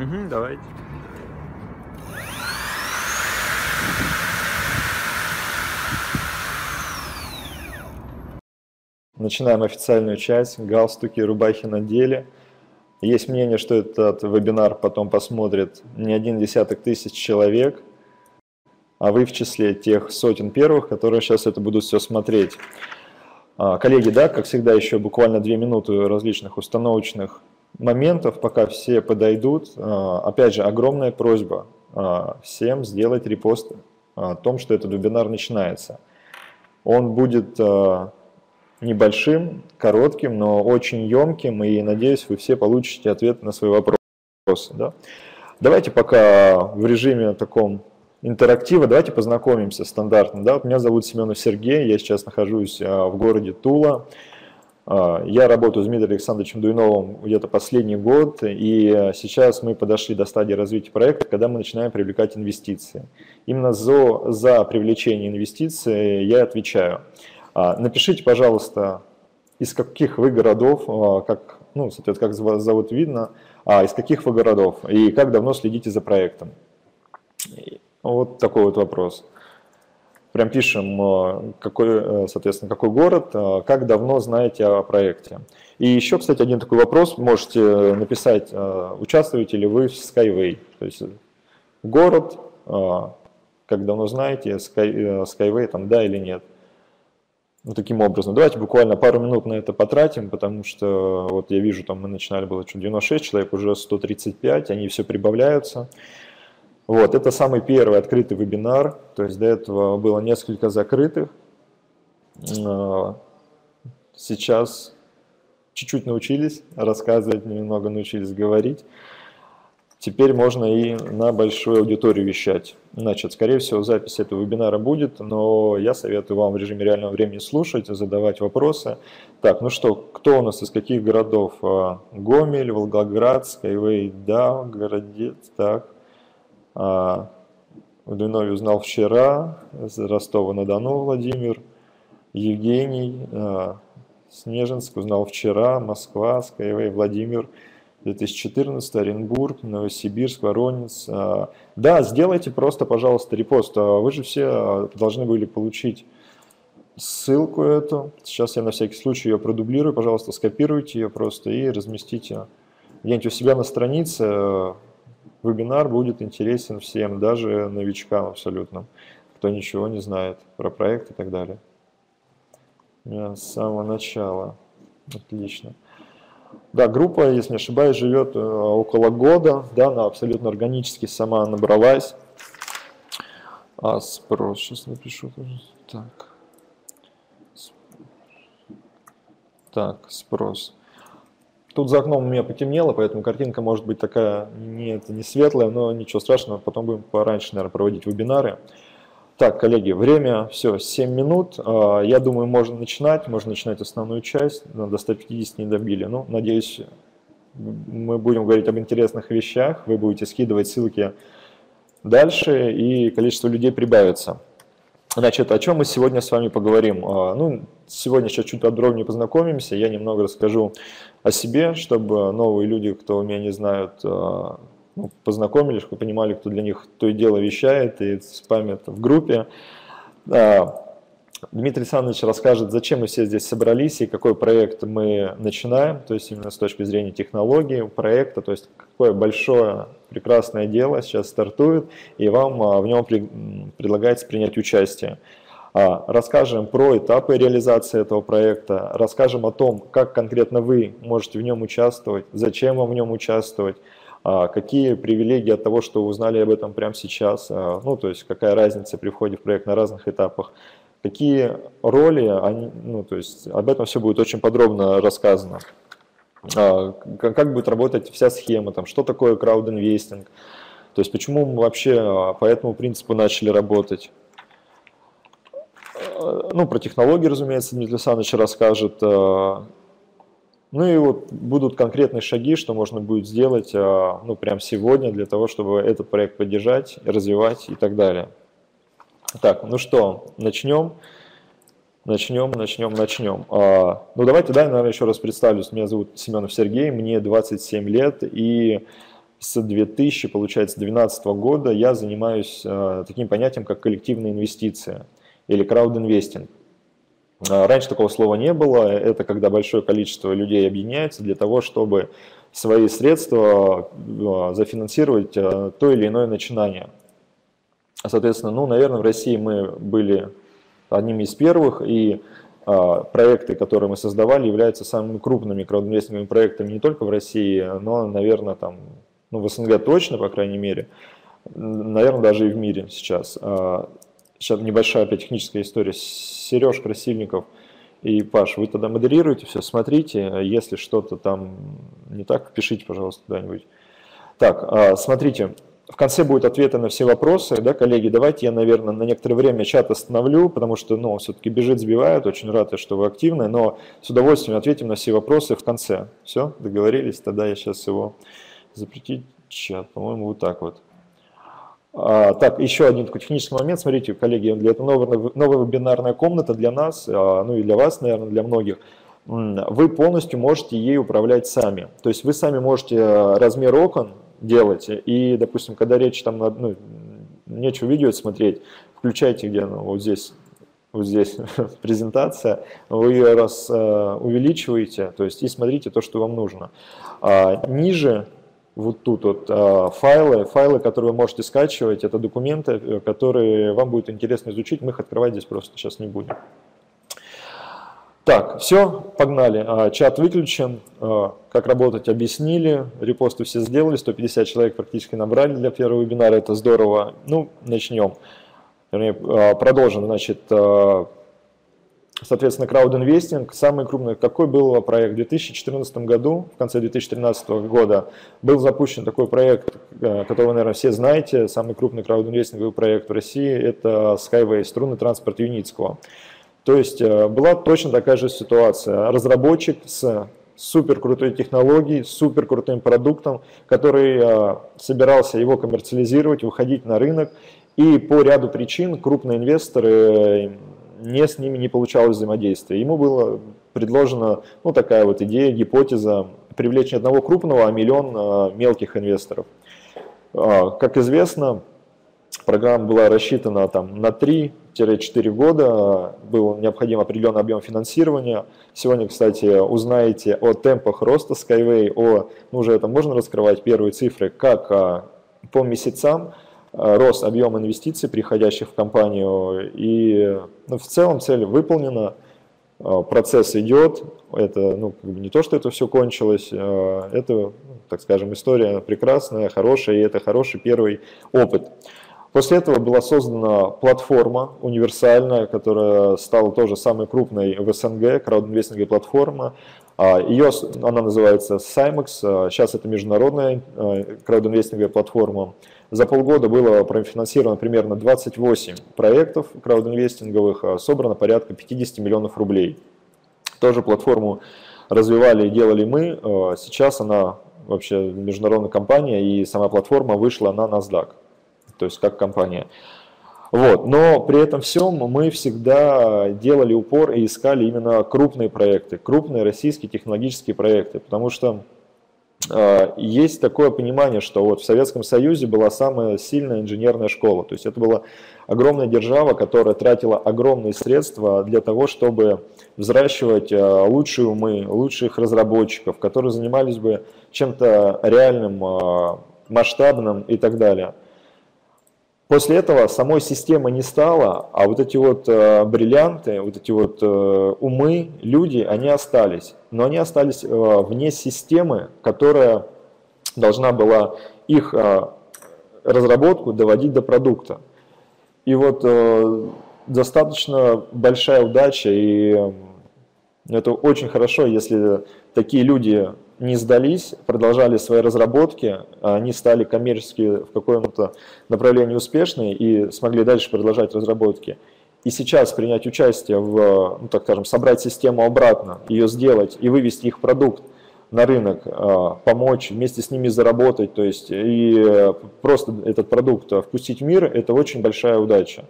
Угу, давайте. Начинаем официальную часть. Галстуки, рубахи на деле. Есть мнение, что этот вебинар потом посмотрит не один десяток тысяч человек, а вы в числе тех сотен первых, которые сейчас это будут все смотреть. А, коллеги, да, как всегда, еще буквально две минуты различных установочных моментов, пока все подойдут. А, опять же, огромная просьба а, всем сделать репост о том, что этот вебинар начинается. Он будет небольшим, коротким, но очень емким, и надеюсь, вы все получите ответ на свои вопросы. Да? Давайте пока в режиме таком интерактива, давайте познакомимся стандартно. Да? Меня зовут Семенов Сергей, я сейчас нахожусь а, в городе Тула. А, я работаю с Дмитрием Александровичем Дуйновым где-то последний год, и сейчас мы подошли до стадии развития проекта, когда мы начинаем привлекать инвестиции. Именно за, за привлечение инвестиций я отвечаю. А, напишите, пожалуйста, из каких вы городов, а, как, ну, соответственно, как вас зовут видно, из каких вы городов и как давно следите за проектом. Вот такой вот вопрос. Прям пишем, а, какой, соответственно, какой город, как давно знаете о проекте. И еще, кстати, один такой вопрос. Можете написать, участвуете ли вы в Skyway. То есть город, как давно знаете, Skyway, там да или нет ну, таким образом. Давайте буквально пару минут на это потратим, потому что вот я вижу, там мы начинали было что 96 человек, уже 135, они все прибавляются. Вот, это самый первый открытый вебинар, то есть до этого было несколько закрытых. А, сейчас чуть-чуть научились рассказывать, немного научились говорить теперь можно и на большую аудиторию вещать. Значит, скорее всего, запись этого вебинара будет, но я советую вам в режиме реального времени слушать, задавать вопросы. Так, ну что, кто у нас из каких городов? А, Гомель, Волгоград, Скайвей, да, Городец, так. А, Дунове узнал вчера, из Ростова-на-Дону Владимир, Евгений, а, Снежинск узнал вчера, Москва, Скайвей, Владимир, 2014, Оренбург, Новосибирск, Воронец. А, да, сделайте просто, пожалуйста, репост. А вы же все а, должны были получить ссылку эту. Сейчас я на всякий случай ее продублирую. Пожалуйста, скопируйте ее просто и разместите где-нибудь у себя на странице. Вебинар будет интересен всем, даже новичкам абсолютно, кто ничего не знает про проект и так далее. С самого начала. Отлично. Да, группа, если не ошибаюсь, живет э, около года, да, она абсолютно органически сама набралась. А спрос, сейчас напишу. Так. Так, спрос. Тут за окном у меня потемнело, поэтому картинка может быть такая не, это не светлая, но ничего страшного, потом будем пораньше, наверное, проводить вебинары. Так, коллеги, время все, 7 минут. А, я думаю, можно начинать, можно начинать основную часть. До 150 не добили. Ну, надеюсь, мы будем говорить об интересных вещах, вы будете скидывать ссылки дальше, и количество людей прибавится. Значит, о чем мы сегодня с вами поговорим? А, ну, сегодня сейчас чуть подробнее познакомимся, я немного расскажу о себе, чтобы новые люди, кто меня не знают, а, ну, познакомились, чтобы понимали, кто для них то и дело вещает и спамит в группе. Дмитрий Александрович расскажет, зачем мы все здесь собрались и какой проект мы начинаем, то есть именно с точки зрения технологии проекта, то есть какое большое прекрасное дело сейчас стартует, и вам а, в нем предлагается принять участие. А, расскажем про этапы реализации этого проекта, расскажем о том, как конкретно вы можете в нем участвовать, зачем вам в нем участвовать, а какие привилегии от того, что узнали об этом прямо сейчас, ну, то есть какая разница при входе в проект на разных этапах, какие роли, они, ну, то есть об этом все будет очень подробно рассказано. А, как будет работать вся схема, там, что такое краудинвестинг, то есть почему мы вообще по этому принципу начали работать. Ну, про технологии, разумеется, Дмитрий Александрович расскажет, ну и вот будут конкретные шаги, что можно будет сделать а, ну, прямо сегодня для того, чтобы этот проект поддержать, развивать и так далее. Так, ну что, начнем. Начнем, начнем, начнем. А, ну давайте, да, наверное, еще раз представлюсь. Меня зовут Семенов Сергей, мне 27 лет, и с 2000, получается, 2012 года я занимаюсь э, таким понятием, как коллективная инвестиция или краудинвестинг. Э, раньше такого слова не было. Это когда большое количество людей объединяется для того, чтобы свои средства э, зафинансировать э, то или иное начинание. Соответственно, ну, наверное, в России мы были одними из первых, и а, проекты, которые мы создавали, являются самыми крупными краудинвестинговыми проектами не только в России, но, наверное, там, ну, в СНГ точно, по крайней мере, наверное, даже и в мире сейчас. А, сейчас небольшая опять техническая история. Сереж Красильников и Паш, вы тогда модерируете все, смотрите, если что-то там не так, пишите, пожалуйста, куда-нибудь. Так, а, смотрите, в конце будут ответы на все вопросы. Да, коллеги, давайте я, наверное, на некоторое время чат остановлю, потому что ну, все-таки бежит, сбивает. Очень рад, что вы активны, но с удовольствием ответим на все вопросы в конце. Все, договорились? Тогда я сейчас его запретить чат, по-моему, вот так вот. А, так, еще один такой технический момент. Смотрите, коллеги, для этого новая, новая вебинарная комната для нас, а, ну и для вас, наверное, для многих. Вы полностью можете ей управлять сами. То есть вы сами можете э, размер окон делайте. И, допустим, когда речь там, ну, нечего видео смотреть, включайте где ну, вот здесь, вот здесь презентация, вы ее раз э, увеличиваете, то есть и смотрите то, что вам нужно. А, ниже вот тут вот а, файлы, файлы, которые вы можете скачивать, это документы, э, которые вам будет интересно изучить, мы их открывать здесь просто сейчас не будем. Так, все, погнали. А, чат выключен, а, как работать объяснили, репосты все сделали, 150 человек практически набрали для первого вебинара, это здорово. Ну, начнем. Вернее, а, продолжим. Значит, соответственно, краудинвестинг. Самый крупный, какой был проект? В 2014 году, в конце 2013 года, был запущен такой проект, который вы, наверное, все знаете, самый крупный краудинвестинговый проект в России, это Skyway, струнный транспорт Юницкого. То есть э, была точно такая же ситуация. Разработчик с супер крутой технологией, супер крутым продуктом, который э, собирался его коммерциализировать, выходить на рынок, и по ряду причин крупные инвесторы э, не с ними не получалось взаимодействия. Ему было предложено ну, такая вот идея, гипотеза привлечь не одного крупного, а миллион мелких инвесторов. Как известно, программа была рассчитана там, на 3 3-4 года был необходим определенный объем финансирования. Сегодня, кстати, узнаете о темпах роста Skyway, о, ну уже это можно раскрывать первые цифры, как а, по месяцам а, рост объема инвестиций, приходящих в компанию. И ну, в целом цель выполнена, а, процесс идет. Это ну, не то, что это все кончилось, это, так скажем, история прекрасная, хорошая, и это хороший первый опыт. После этого была создана платформа универсальная, которая стала тоже самой крупной в СНГ, краудинвестинговая платформа. А, Ее, она называется Cymex, а, сейчас это международная а, краудинвестинговая платформа. За полгода было профинансировано примерно 28 проектов краудинвестинговых, собрано порядка 50 миллионов рублей. Тоже платформу развивали и делали мы. Сейчас она вообще международная компания, и сама платформа вышла на NASDAQ то есть как компания. Вот. Но при этом всем мы всегда делали упор и искали именно крупные проекты, крупные российские технологические проекты, потому что э, есть такое понимание, что вот в Советском Союзе была самая сильная инженерная школа, то есть это была огромная держава, которая тратила огромные средства для того, чтобы взращивать э, лучшие умы, лучших разработчиков, которые занимались бы чем-то реальным, э, масштабным и так далее. После этого самой системы не стало, а вот эти вот э, бриллианты, вот эти вот э, умы, люди, они остались. Но они остались э, вне системы, которая должна была их э, разработку доводить до продукта. И вот э, достаточно большая удача, и это очень хорошо, если такие люди не сдались, продолжали свои разработки, они стали коммерчески в каком-то направлении успешны и смогли дальше продолжать разработки. И сейчас принять участие в, ну, так скажем, собрать систему обратно, ее сделать и вывести их продукт на рынок, а, помочь вместе с ними заработать, то есть и просто этот продукт впустить в мир, это очень большая удача.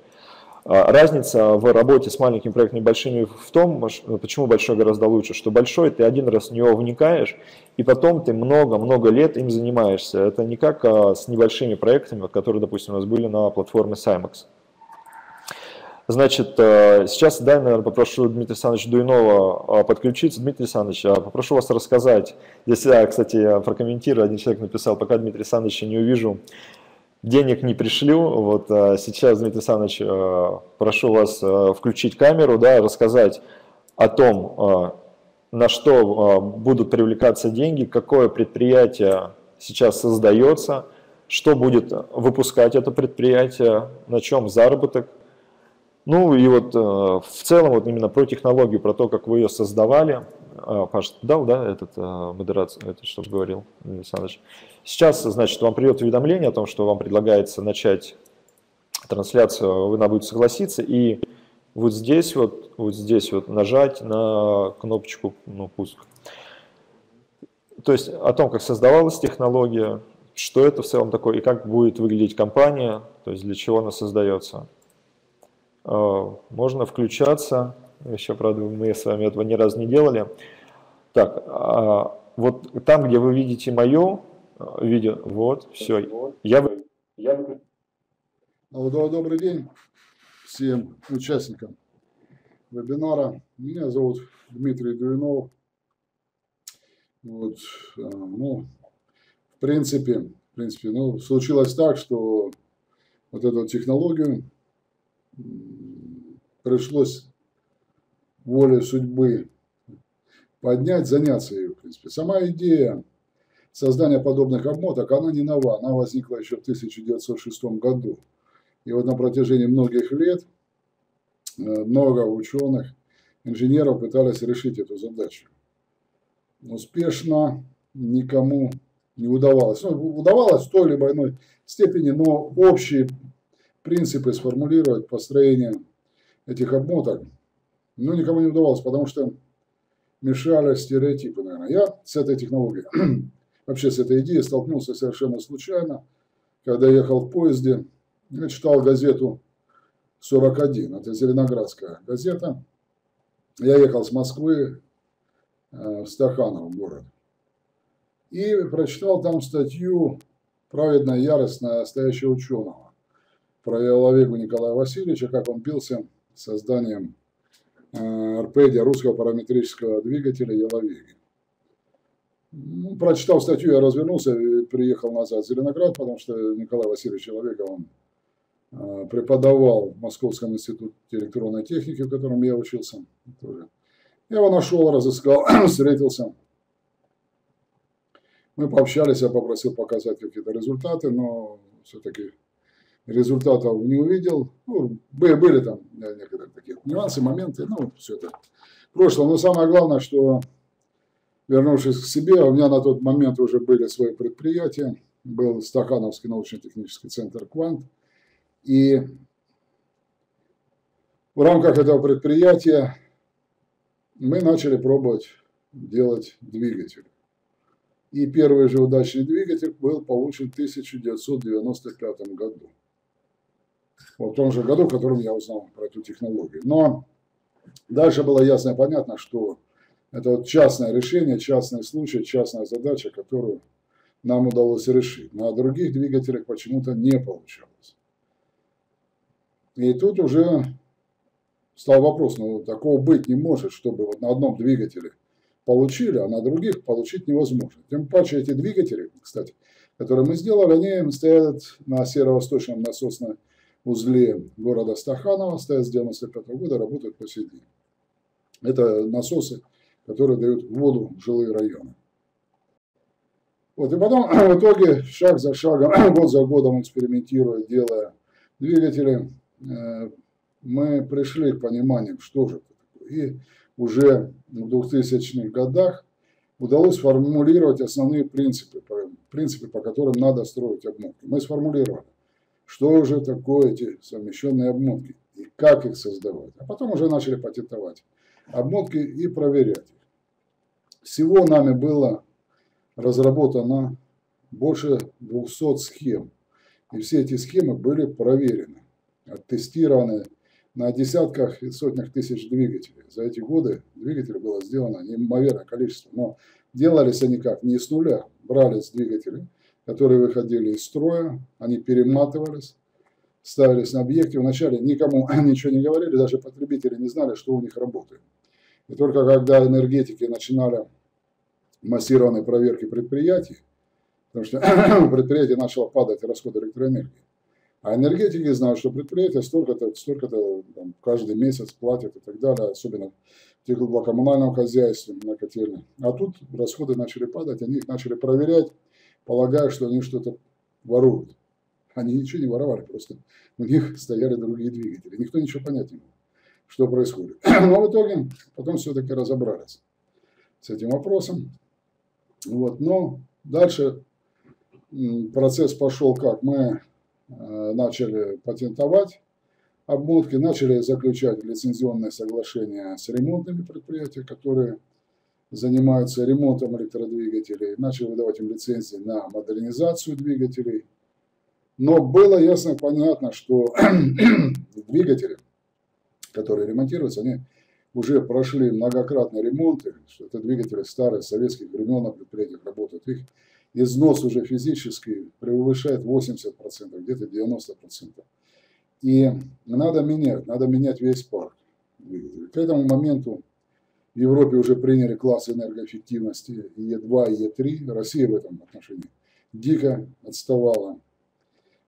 А, разница в работе с маленькими проектами и большими в том, почему большой гораздо лучше, что большой ты один раз в него вникаешь, и потом ты много-много лет им занимаешься. Это не как а, с небольшими проектами, которые, допустим, у нас были на платформе Cymex. Значит, а, сейчас, да, наверное, попрошу Дмитрия Александровича Дуйнова подключиться. Дмитрий Александрович, попрошу вас рассказать. Здесь, я, кстати, прокомментирую, один человек написал, пока Дмитрия Александровича не увижу, денег не пришлю. Вот а, сейчас, Дмитрий Александрович, а, прошу вас а, включить камеру, да, рассказать о том, на что будут привлекаться деньги, какое предприятие сейчас создается, что будет выпускать это предприятие, на чем заработок. Ну и вот в целом вот именно про технологию, про то, как вы ее создавали. Паш, дал, да, этот модерацию, это что говорил Александрович? Сейчас, значит, вам придет уведомление о том, что вам предлагается начать трансляцию, вы надо будет согласиться, и вот здесь вот, вот здесь вот нажать на кнопочку ну, «Пуск». То есть о том, как создавалась технология, что это в целом такое, и как будет выглядеть компания, то есть для чего она создается. А, можно включаться, еще, правда, мы с вами этого ни разу не делали. Так, а, вот там, где вы видите мое видео. Вот, все. Я, я... Добрый день всем участникам вебинара. Меня зовут Дмитрий Дуинов. Вот, а, ну, в принципе, в принципе, ну, случилось так, что вот эту технологию пришлось волей судьбы поднять, заняться ее, в принципе. Сама идея создание подобных обмоток, она не нова, она возникла еще в 1906 году. И вот на протяжении многих лет э, много ученых, инженеров пытались решить эту задачу. Успешно никому не удавалось. Ну, удавалось в той или иной степени, но общие принципы сформулировать построение этих обмоток, ну, никому не удавалось, потому что мешали стереотипы, наверное. Я с этой технологией вообще с этой идеей столкнулся совершенно случайно, когда ехал в поезде, я читал газету 41, это Зеленоградская газета. Я ехал с Москвы э, в Стаханов город. И прочитал там статью «Праведная ярость настоящего ученого» про Яловегу Николая Васильевича, как он бился созданием э, РПД русского параметрического двигателя Яловеги. Ну, прочитал статью, я развернулся и приехал назад в Зеленоград, потому что Николай Васильевич Человеков, он а, преподавал в Московском институте электронной техники, в котором я учился. Тоже. Я его нашел, разыскал, встретился. Мы пообщались, я попросил показать какие-то результаты, но все-таки результатов не увидел. Ну, были, там некоторые такие нюансы, моменты, ну, все это прошло. Но самое главное, что Вернувшись к себе, у меня на тот момент уже были свои предприятия, был Стахановский научно-технический центр «Квант», и в рамках этого предприятия мы начали пробовать делать двигатель. И первый же удачный двигатель был получен в 1995 году. Вот в том же году, в котором я узнал про эту технологию. Но дальше было ясно и понятно, что это вот частное решение, частный случай, частная задача, которую нам удалось решить. На других двигателях почему-то не получалось. И тут уже стал вопрос, ну такого быть не может, чтобы вот на одном двигателе получили, а на других получить невозможно. Тем паче эти двигатели, кстати, которые мы сделали, они стоят на северо-восточном насосном узле города Стаханова, стоят с 95 -го года, работают по сей день. Это насосы которые дают воду в жилые районы. Вот, и потом в итоге шаг за шагом, год за годом экспериментируя, делая двигатели, э, мы пришли к пониманию, что же это такое. И уже в 2000-х годах удалось сформулировать основные принципы, принципы, по которым надо строить обмотки. Мы сформулировали, что же такое эти совмещенные обмотки и как их создавать. А потом уже начали патентовать обмотки и проверять. Всего нами было разработано больше 200 схем. И все эти схемы были проверены, оттестированы на десятках и сотнях тысяч двигателей. За эти годы двигателей было сделано неимоверное количество, но делались они как? Не с нуля. Брались двигатели, которые выходили из строя, они перематывались, ставились на объекте. Вначале никому ничего не говорили, даже потребители не знали, что у них работает. И только когда энергетики начинали массированные проверки предприятий, потому что у предприятия начало падать расход электроэнергии, а энергетики знают, что предприятие столько-то столько каждый месяц платят и так далее, особенно в теплокоммунальном хозяйстве на котельной. А тут расходы начали падать, они их начали проверять, полагая, что они что-то воруют. Они ничего не воровали, просто у них стояли другие двигатели. Никто ничего понять не мог, что происходит. Но в итоге потом все-таки разобрались с этим вопросом. Вот. Но дальше процесс пошел как? Мы Э, начали патентовать обмотки, начали заключать лицензионные соглашения с ремонтными предприятиями, которые занимаются ремонтом электродвигателей, начали выдавать им лицензии на модернизацию двигателей. Но было ясно понятно, что двигатели, которые ремонтируются, они уже прошли многократные ремонты, это двигатели старые, советских времен на предприятиях работают. Их износ уже физический превышает 80%, где-то 90%. И надо менять, надо менять весь парк К этому моменту в Европе уже приняли класс энергоэффективности Е2 и Е3. Россия в этом отношении дико отставала.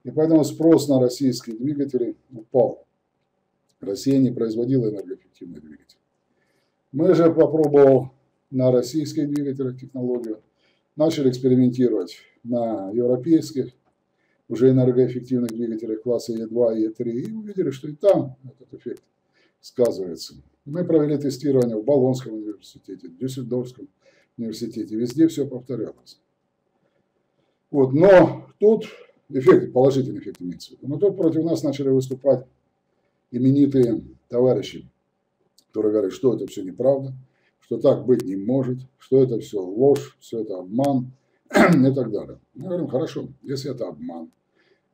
И поэтому спрос на российские двигатели упал. Россия не производила энергоэффективные двигатели. Мы же попробовал на российских двигателях технологию начали экспериментировать на европейских, уже энергоэффективных двигателях класса Е2 и Е3 и увидели, что и там этот эффект сказывается. Мы провели тестирование в Болонском университете, в Дюссельдорфском университете, везде все повторялось. Вот, но тут эффект, положительный эффект имеется в виду. Но тут против нас начали выступать именитые товарищи, которые говорят, что это все неправда, что так быть не может, что это все ложь, все это обман и так далее. Мы говорим, хорошо, если это обман,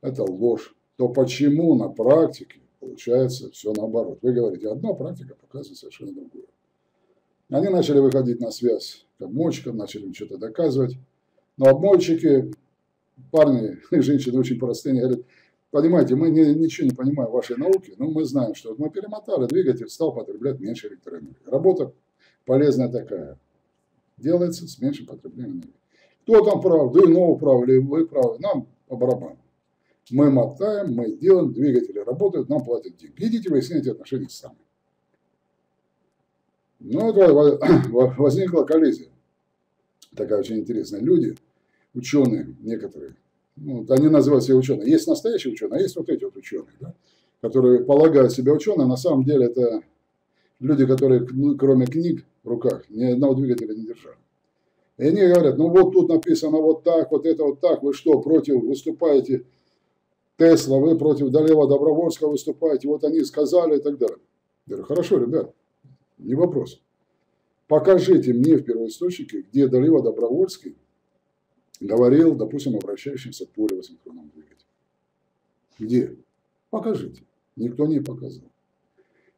это ложь, то почему на практике получается все наоборот? Вы говорите, одна практика показывает совершенно другое. Они начали выходить на связь к обмольщикам, начали им что-то доказывать. Но обмольщики, парни и женщины очень простые, они говорят, понимаете, мы не, ничего не понимаем в вашей науке, но мы знаем, что мы перемотали, двигатель стал потреблять меньше электроэнергии. Работа полезная такая. Делается с меньшим потреблением энергии. Кто там прав, иного прав, или вы правы, нам по барабану. Мы мотаем, мы делаем, двигатели работают, нам платят деньги. Идите выясняйте отношения сами. Ну, это возникла коллизия. Такая очень интересная. Люди, ученые некоторые, ну, они называют себя ученые. Есть настоящие ученые, а есть вот эти вот ученые, да, которые полагают себя учеными, а на самом деле это люди, которые, ну, кроме книг в руках, ни одного двигателя не держали. И они говорят, ну вот тут написано вот так, вот это вот так, вы что, против выступаете Тесла, вы против Далева Добровольского выступаете, вот они сказали и так далее. Я говорю, хорошо, ребят, не вопрос. Покажите мне в первоисточнике, где Далева Добровольский говорил, допустим, обращающимся к полевосинхронному двигателю. Где? Покажите. Никто не показал.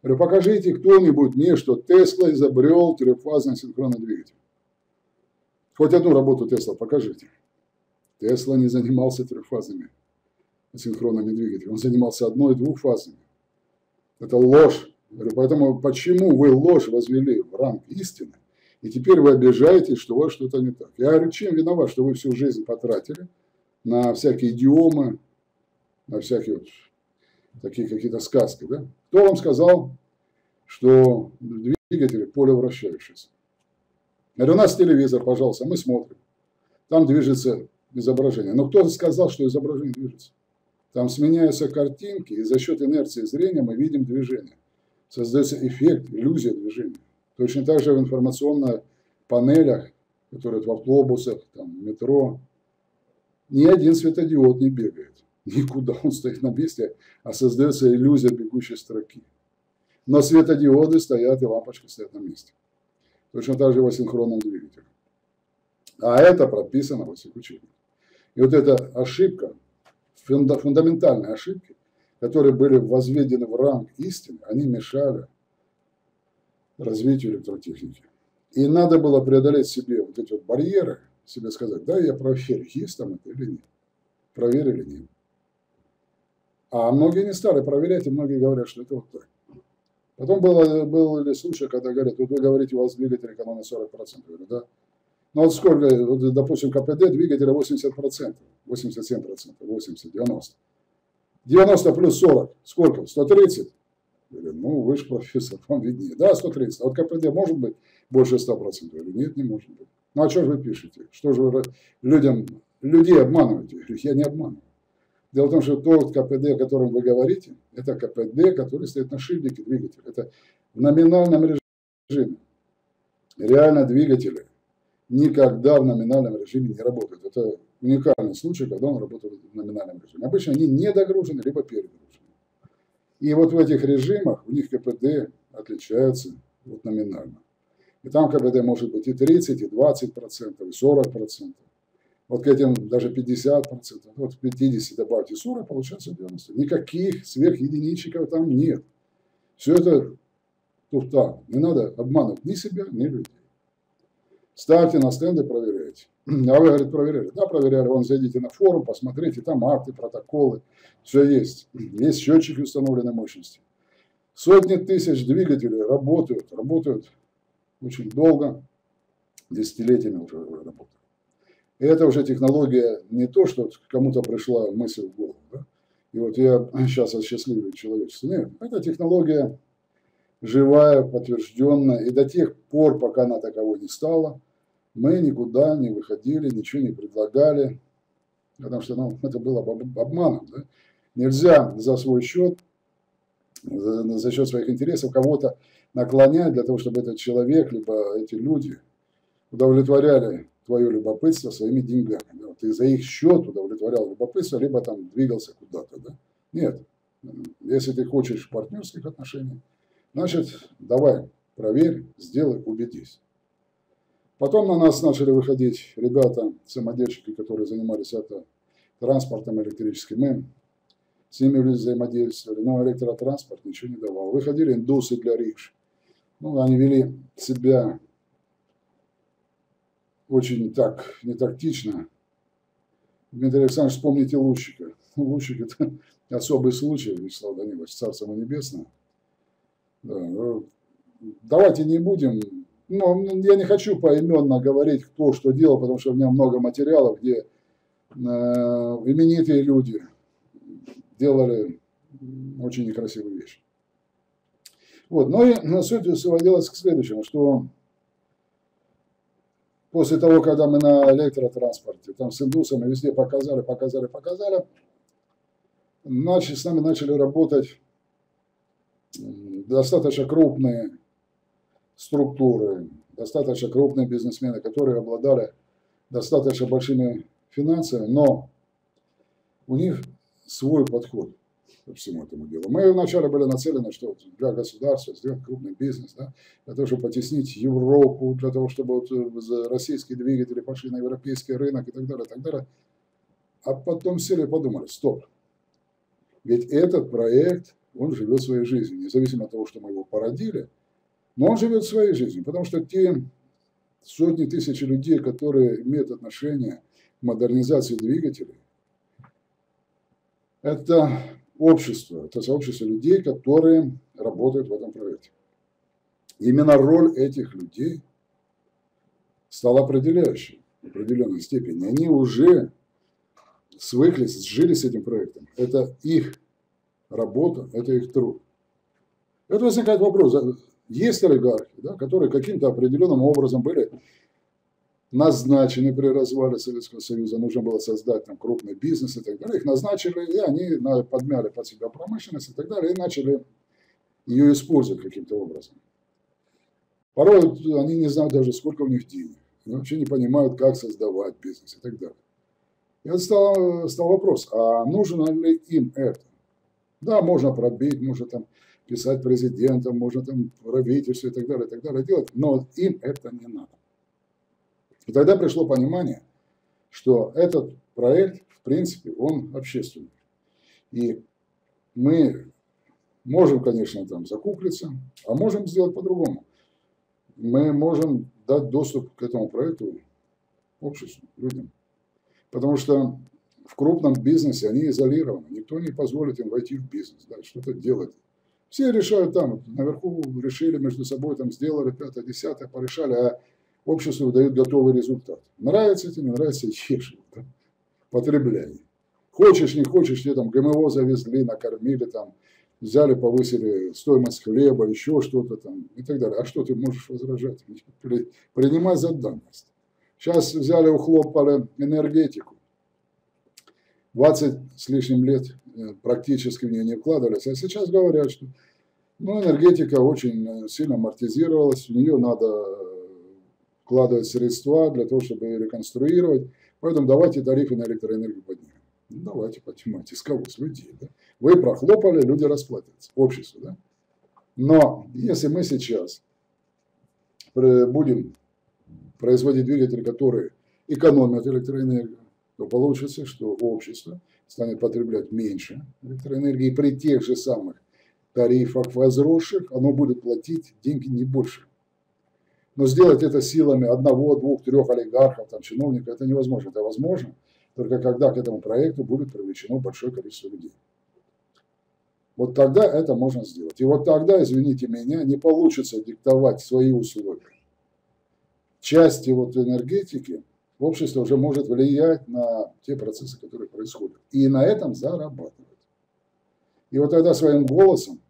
Говорю, покажите кто-нибудь мне, что Тесла изобрел трехфазный синхронный двигатель. Хоть одну работу Тесла покажите. Тесла не занимался трехфазными синхронными двигателями. Он занимался одной- и двухфазными. Это ложь. Говорю, поэтому почему вы ложь возвели в ранг истины, и теперь вы обижаетесь, что у вас что-то не так. Я говорю, чем виноват, что вы всю жизнь потратили на всякие идиомы, на всякие вот такие какие-то сказки, да? Кто вам сказал, что двигатель поле вращающееся? Говорю, у нас телевизор, пожалуйста, мы смотрим. Там движется изображение. Но кто сказал, что изображение движется? Там сменяются картинки, и за счет инерции зрения мы видим движение. Создается эффект, иллюзия движения. Точно так же в информационных панелях, которые в автобусах, там, в метро, ни один светодиод не бегает никуда, он стоит на месте, а создается иллюзия бегущей строки. Но светодиоды стоят и лампочки стоят на месте. Точно так же в асинхронном двигателе. А это прописано в этих учебниках. И вот эта ошибка, фундаментальная ошибка, которые были возведены в ранг истины, они мешали развитию электротехники. И надо было преодолеть себе вот эти вот барьеры, себе сказать, да, я проверю, есть там это или нет. Проверили, нет. А многие не стали проверять, и многие говорят, что это вот так. Потом было, был ли случай, когда говорят, вот вы говорите, у вас двигатель экономит 40%. Я говорю, да. Ну вот сколько, вот, допустим, КПД двигателя 80%, 87%, 80, 90. 90 плюс 40, сколько? 130? Говорю, ну вы же профессор, вам виднее. Да, 130. А вот КПД может быть больше 100%? Я говорю, нет, не может быть. Ну а что же вы пишете? Что же вы людям, людей обманываете? Я говорю, я не обманываю. Дело в том, что тот КПД, о котором вы говорите, это КПД, который стоит на шильдике двигателя. Это в номинальном режиме. Реально двигатели никогда в номинальном режиме не работают. Это уникальный случай, когда он работает в номинальном режиме. Обычно они недогружены, либо перегружены. И вот в этих режимах у них КПД отличаются от номинального. И там КПД может быть и 30, и 20 процентов, и 40 процентов. Вот к этим даже 50 процентов. Вот 50 добавьте 40, получается 90. Никаких сверхединичников там нет. Все это туфта. Не надо обманывать ни себя, ни людей. Ставьте на стенды, проверяйте. А вы, говорит, проверяли? Да, проверяли. Вон, зайдите на форум, посмотрите, там акты, протоколы. Все есть. Есть счетчики установленной мощности. Сотни тысяч двигателей работают, работают очень долго, десятилетиями уже работают. И это уже технология не то, что кому-то пришла мысль в голову. Да? И вот я сейчас осчастливлю человечество. Нет, это технология живая, подтвержденная. И до тех пор, пока она таковой не стала, мы никуда не выходили, ничего не предлагали, потому что ну, это было обманом. Да? Нельзя за свой счет, за, за счет своих интересов кого-то наклонять для того, чтобы этот человек, либо эти люди удовлетворяли твое любопытство своими деньгами. Да? Ты за их счет удовлетворял любопытство, либо там двигался куда-то. Да? Нет. Если ты хочешь партнерских отношений, значит, давай, проверь, сделай, убедись. Потом на нас начали выходить ребята, самодельщики, которые занимались это транспортом электрическим. Мы с ними взаимодействовали, но электротранспорт ничего не давал. Выходили индусы для рикш. Ну, они вели себя очень так, не тактично. Дмитрий Александрович, вспомните Лущика. Лущик – это особый случай, Вячеслав Данилович, Царство Небесное. Да, ну, давайте не будем ну, я не хочу поименно говорить, кто что делал, потому что у меня много материалов, где э, именитые люди делали очень некрасивые вещи. Вот. Но и на суть сводилось к следующему, что после того, когда мы на электротранспорте, там с индусами везде показали, показали, показали, начали, с нами начали работать достаточно крупные структуры, достаточно крупные бизнесмены, которые обладали достаточно большими финансами, но у них свой подход ко всему этому делу. Мы вначале были нацелены, что для государства сделать крупный бизнес, да, для того, чтобы потеснить Европу, для того, чтобы вот э, российские двигатели пошли на европейский рынок и так далее, и так далее. А потом сели и подумали, стоп, ведь этот проект, он живет своей жизнью, независимо от того, что мы его породили – но он живет своей жизнью, потому что те сотни тысяч людей, которые имеют отношение к модернизации двигателей, это общество, это сообщество людей, которые работают в этом проекте. Именно роль этих людей стала определяющей в определенной степени. Они уже свыклись, сжили с этим проектом. Это их работа, это их труд. Это возникает вопрос, есть олигархи, да, которые каким-то определенным образом были назначены при развале Советского Союза, нужно было создать там крупный бизнес и так далее. Их назначили, и они подмяли под себя промышленность и так далее, и начали ее использовать каким-то образом. Порой они не знают даже, сколько у них денег. Они вообще не понимают, как создавать бизнес и так далее. И вот стал, стал вопрос, а нужно ли им это? Да, можно пробить, можно там писать президентам, можно там правительству и так далее, и так далее делать, но им это не надо. И тогда пришло понимание, что этот проект, в принципе, он общественный. И мы можем, конечно, там закуклиться, а можем сделать по-другому. Мы можем дать доступ к этому проекту обществу, людям. Потому что в крупном бизнесе они изолированы. Никто не позволит им войти в бизнес, да, что-то делать. Все решают там, наверху решили между собой, там сделали пятое, десятое, порешали, а обществу дают готовый результат. Нравится тебе, не нравится, ешь, да? потребляй. Хочешь, не хочешь, тебе там ГМО завезли, накормили, там, взяли, повысили стоимость хлеба, еще что-то там и так далее. А что ты можешь возражать? Принимай за данность. Сейчас взяли, ухлопали энергетику. 20 с лишним лет э, практически в нее не вкладывались, а сейчас говорят, что ну, энергетика очень э, сильно амортизировалась, в нее надо вкладывать средства для того, чтобы реконструировать, поэтому давайте тарифы на электроэнергию поднимем. Ну, давайте поднимайте. С кого? С людей. Да? Вы прохлопали, люди расплатятся. Общество. Да? Но если мы сейчас будем производить двигатели, которые экономят электроэнергию, то получится, что общество станет потреблять меньше электроэнергии при тех же самых тарифах возросших, оно будет платить деньги не больше. Но сделать это силами одного, двух, трех олигархов, там, чиновников, это невозможно. Это возможно, только когда к этому проекту будет привлечено большое количество людей. Вот тогда это можно сделать. И вот тогда, извините меня, не получится диктовать свои условия. Части вот энергетики общество уже может влиять на те процессы, которые происходят. И на этом зарабатывать. И вот тогда своим голосом,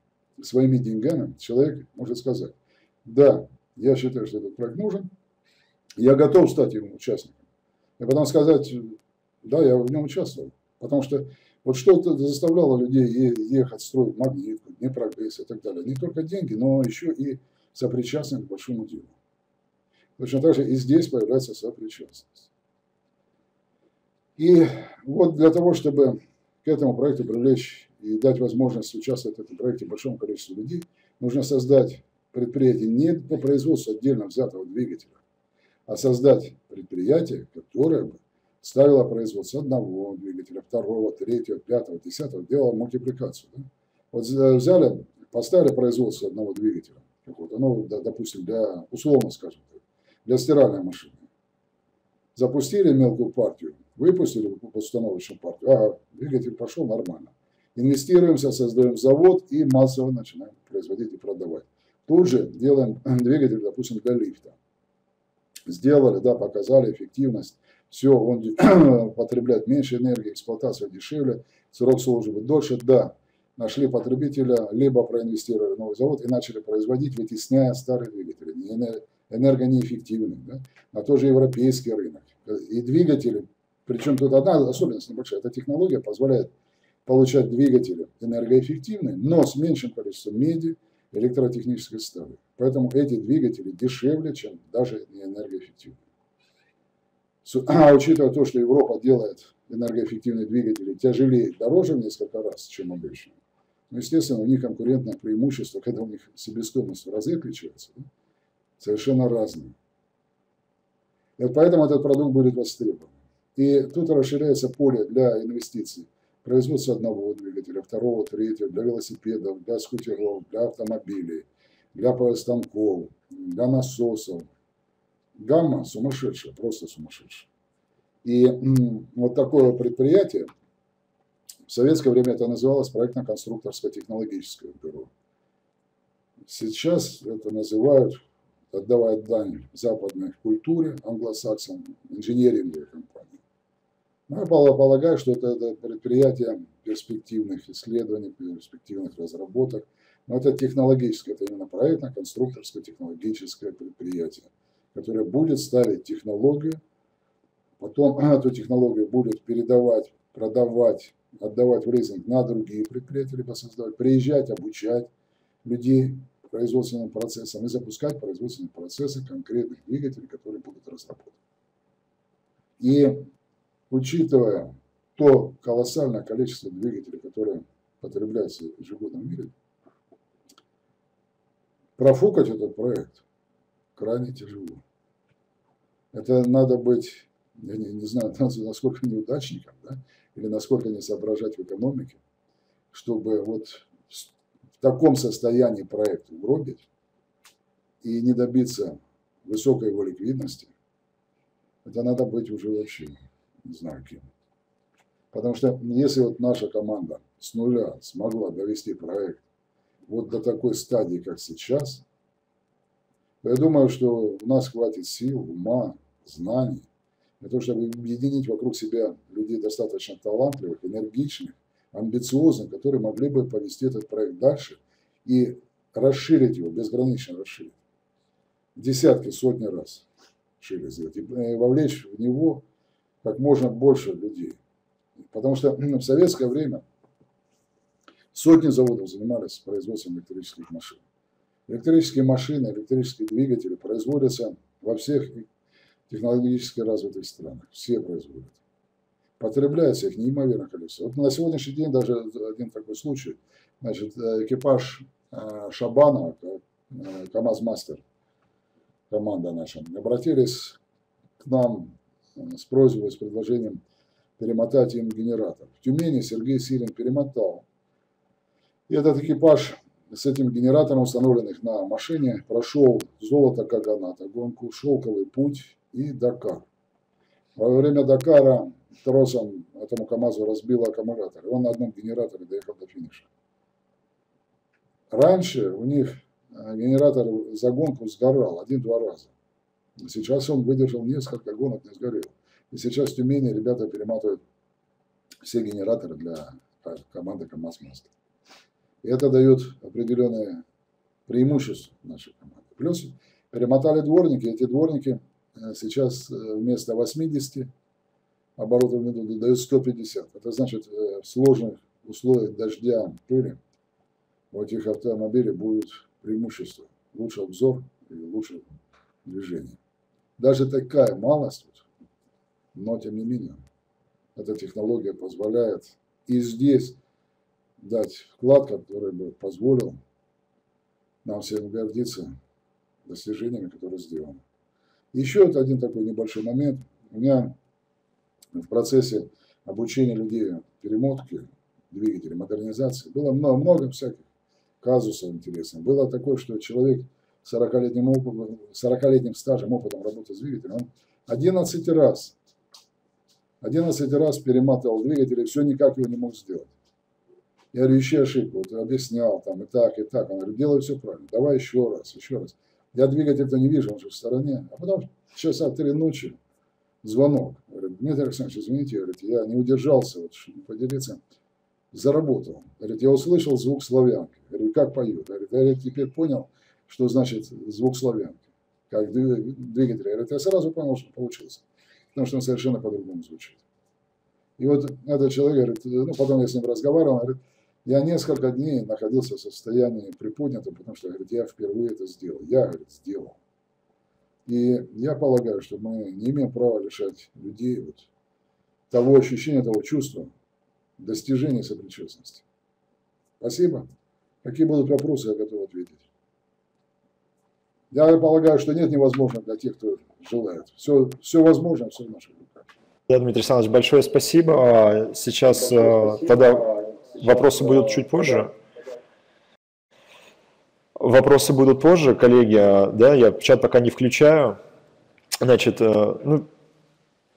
своими деньгами человек может сказать, да, я считаю, что этот проект нужен, я готов стать его участником. И потом сказать, да, я в нем участвовал. Потому что вот что-то заставляло людей ехать, строить магнитку, прогресс и так далее. Не только деньги, но еще и сопричастность к большому делу. Точно так же и здесь появляется сопричастность. И вот для того, чтобы к этому проекту привлечь и дать возможность участвовать в этом проекте большому количеству людей, нужно создать предприятие не по производству отдельно взятого двигателя, а создать предприятие, которое бы ставила производство одного двигателя, второго, третьего, пятого, десятого, делала мультипликацию. Да? Вот взяли, поставили производство одного двигателя, какого-то, ну, допустим, для, условно скажем, для стиральной машины. Запустили мелкую партию, выпустили установочную партию, ага, двигатель пошел нормально. Инвестируемся, создаем завод и массово начинаем производить и продавать. Тут же делаем двигатель, допустим, для лифта. Сделали, да, показали эффективность, все, он потребляет меньше энергии, эксплуатация дешевле, срок службы дольше, да, нашли потребителя, либо проинвестировали в новый завод и начали производить, вытесняя старые двигатели, энергонеэффективные, да, на тот же европейский рынок. И двигатели, причем тут одна особенность небольшая, эта технология позволяет получать двигатели энергоэффективные, но с меньшим количеством меди, электротехнической стали. Поэтому эти двигатели дешевле, чем даже не энергоэффективные. А учитывая то, что Европа делает энергоэффективные двигатели тяжелее, дороже в несколько раз, чем обычно, ну, естественно, у них конкурентное преимущество, когда у них себестоимость в разы отличается, да? Совершенно разные. И поэтому этот продукт будет востребован. И тут расширяется поле для инвестиций. Производство одного двигателя, второго, третьего, для велосипедов, для скутеров, для автомобилей, для станков, для насосов, гамма сумасшедшая, просто сумасшедшая. И вот такое предприятие, в советское время это называлось проектно-конструкторское технологическое бюро. Сейчас это называют, отдавая дань западной культуре, англосаксам, инженеринговой компании. Ну, я полагаю, что это, это предприятие перспективных исследований, перспективных разработок. Но это технологическое, это именно проектно-конструкторское технологическое предприятие которая будет ставить технологию, потом эту технологию будет передавать, продавать, отдавать в лизинг на другие предприятия, либо создавать, приезжать, обучать людей производственным процессам и запускать производственные процессы конкретных двигателей, которые будут разработаны. И учитывая то колоссальное количество двигателей, которые потребляются ежегодно в мире, профукать этот проект – крайне тяжело. Это надо быть, я не, не знаю, насколько неудачником, да, или насколько не соображать в экономике, чтобы вот в таком состоянии проект угробить и не добиться высокой его ликвидности, это надо быть уже вообще, не знаю кем. Потому что если вот наша команда с нуля смогла довести проект вот до такой стадии, как сейчас, то я думаю, что у нас хватит сил, ума, знаний для того, чтобы объединить вокруг себя людей достаточно талантливых, энергичных, амбициозных, которые могли бы повести этот проект дальше и расширить его, безгранично расширить. Десятки, сотни раз шире сделать. И э, вовлечь в него как можно больше людей. Потому что в советское время сотни заводов занимались производством электрических машин. Электрические машины, электрические двигатели производятся во всех технологически развитых странах. Все производят. Потребляется их неимоверное количество. Вот на сегодняшний день даже один такой случай. Значит, экипаж э, Шабанова, э, КАМАЗ-мастер, команда наша, обратились к нам с просьбой, с предложением перемотать им генератор. В Тюмени Сергей Силин перемотал. И этот экипаж с этим генератором, установленных на машине, прошел золото Каганата, гонку «Шелковый путь» и Дакар. Во время Дакара тросом этому КАМАЗу разбил аккумулятор, он на одном генераторе доехал до финиша. Раньше у них э, генератор за гонку сгорал один-два раза. Сейчас он выдержал несколько гонок, не сгорел. И сейчас в Тюмени ребята перематывают все генераторы для команды КАМАЗ-Мастер. И это дает определенное преимущество нашей команды. Плюс перемотали дворники, эти дворники э, сейчас э, вместо 80 оборотов минуту дают 150. Это значит, э, в сложных условиях дождя, пыли у этих автомобилей будет преимущество, лучший обзор и лучше движение. Даже такая малость, но тем не менее, эта технология позволяет и здесь дать вклад, который бы позволил нам всем гордиться достижениями, которые сделаны. Еще это один такой небольшой момент. У меня в процессе обучения людей перемотки двигателей, модернизации было много, много всяких казусов интересных. Было такое, что человек с 40-летним, опытом, 40 стажем, опытом работы с двигателем, он 11 раз, 11 раз перематывал двигатель и все никак его не мог сделать. Я говорю, ищи ошибку, вот объяснял там и так, и так. Он говорит, делай все правильно, давай еще раз, еще раз. Я двигатель-то не вижу, он же в стороне. А потом часа три ночи звонок. Говорит, Дмитрий Александрович, извините, говорит, я не удержался, вот, чтобы поделиться. Заработал. Говорит, я услышал звук славянки. Говорю, как поют? Говорит, я теперь понял, что значит звук славянки. Как двигатель. Говорит, я сразу понял, что получился. Потому что он совершенно по-другому звучит. И вот этот человек говорит, ну, потом я с ним разговаривал, говорит, я несколько дней находился в состоянии приподнятом, потому что, говорит, я впервые это сделал. Я, говорит, сделал. И я полагаю, что мы не имеем права лишать людей вот того ощущения, того чувства, достижения сопричастности. Спасибо. Какие будут вопросы, я готов ответить. Я полагаю, что нет невозможного для тех, кто желает. Все, все возможно, все в наших руках. Да, Дмитрий Александрович, большое спасибо. А сейчас спасибо. Э, тогда вопросы будут чуть позже. Вопросы будут позже, коллеги, а, да, я чат пока не включаю. Значит, э, ну,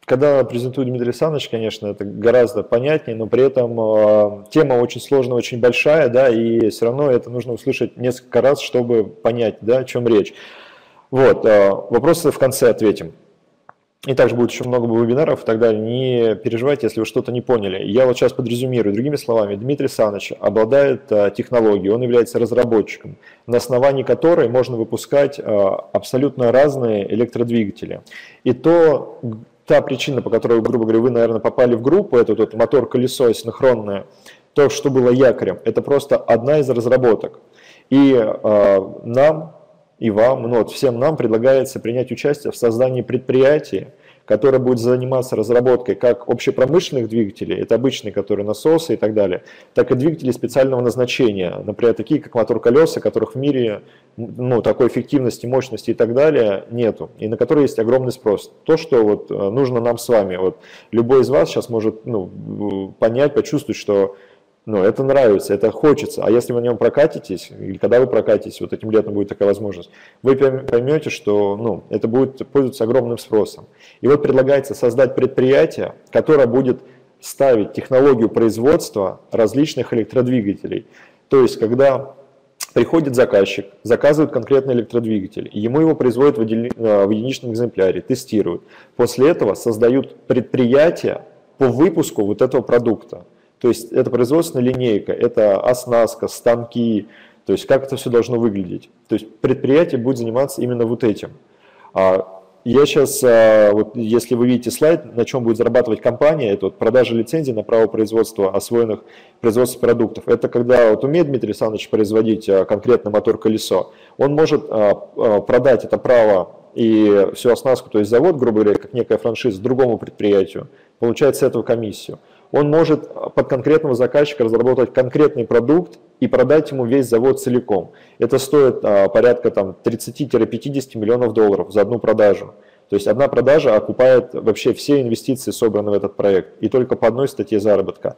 когда презентует Дмитрий Александрович, конечно, это гораздо понятнее, но при этом э, тема очень сложная, очень большая, да, и все равно это нужно услышать несколько раз, чтобы понять, да, о чем речь. Вот, э, вопросы в конце ответим. И также будет еще много вебинаров и так далее. Не переживайте, если вы что-то не поняли. Я вот сейчас подрезюмирую. Другими словами, Дмитрий Саныч обладает а, технологией, он является разработчиком, на основании которой можно выпускать а, абсолютно разные электродвигатели. И то, та причина, по которой, грубо говоря, вы, наверное, попали в группу, это вот мотор-колесо синхронное, то, что было якорем, это просто одна из разработок. И э, нам и вам, ну вот всем нам предлагается принять участие в создании предприятия, которое будет заниматься разработкой как общепромышленных двигателей, это обычные, которые насосы и так далее, так и двигателей специального назначения, например, такие как мотор-колеса, которых в мире ну, такой эффективности, мощности и так далее нету, и на которые есть огромный спрос. То, что вот э, нужно нам с вами, вот любой из вас сейчас может ну, понять, почувствовать, что Ну, это нравится, это хочется. А если вы на нем прокатитесь, или когда вы прокатитесь, вот этим летом будет такая возможность, вы поймете, что ну, это будет пользоваться огромным спросом. И вот предлагается создать предприятие, которое будет ставить технологию производства различных электродвигателей. То есть, когда приходит заказчик, заказывает конкретный электродвигатель, ему его производят в, э, в единичном экземпляре, тестируют. После этого создают предприятие по выпуску вот этого продукта. То есть это производственная линейка, это оснастка, станки, то есть как это все должно выглядеть. То есть предприятие будет заниматься именно вот этим. А я сейчас, а, вот если вы видите слайд, на чем будет зарабатывать компания, это вот продажа лицензий на право производства освоенных производств продуктов. Это когда вот умеет Дмитрий Александрович производить а, конкретно мотор-колесо, он может продать это право и всю оснастку, то есть завод, грубо говоря, как некая франшиза другому предприятию, получает с этого комиссию он может под конкретного заказчика разработать конкретный продукт и продать ему весь завод целиком. Это стоит а, порядка там, 30-50 миллионов долларов за одну продажу. То есть одна продажа окупает вообще все инвестиции, собранные в этот проект, и только по одной статье заработка.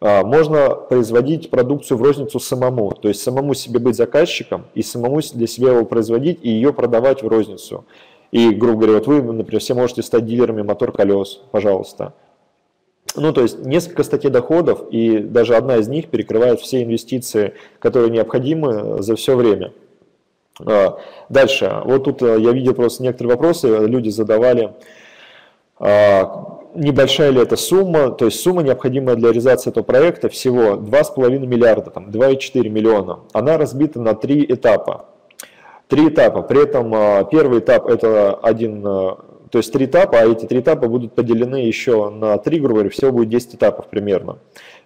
А, можно производить продукцию в розницу самому, то есть самому себе быть заказчиком и самому для себя его производить и ее продавать в розницу. И, грубо говоря, вот вы, например, все можете стать дилерами мотор-колес, пожалуйста. Ну, то есть несколько статей доходов, и даже одна из них перекрывает все инвестиции, которые необходимы за все время. А, дальше. Вот тут э, я видел просто некоторые вопросы, люди задавали, а, небольшая ли это сумма, то есть сумма, необходимая для реализации этого проекта, всего 2,5 миллиарда, там, 2,4 миллиона. Она разбита на три этапа. Три этапа. При этом а, первый этап – это один то есть три этапа, а эти три этапа будут поделены еще на три, грубо говоря, всего будет 10 этапов примерно.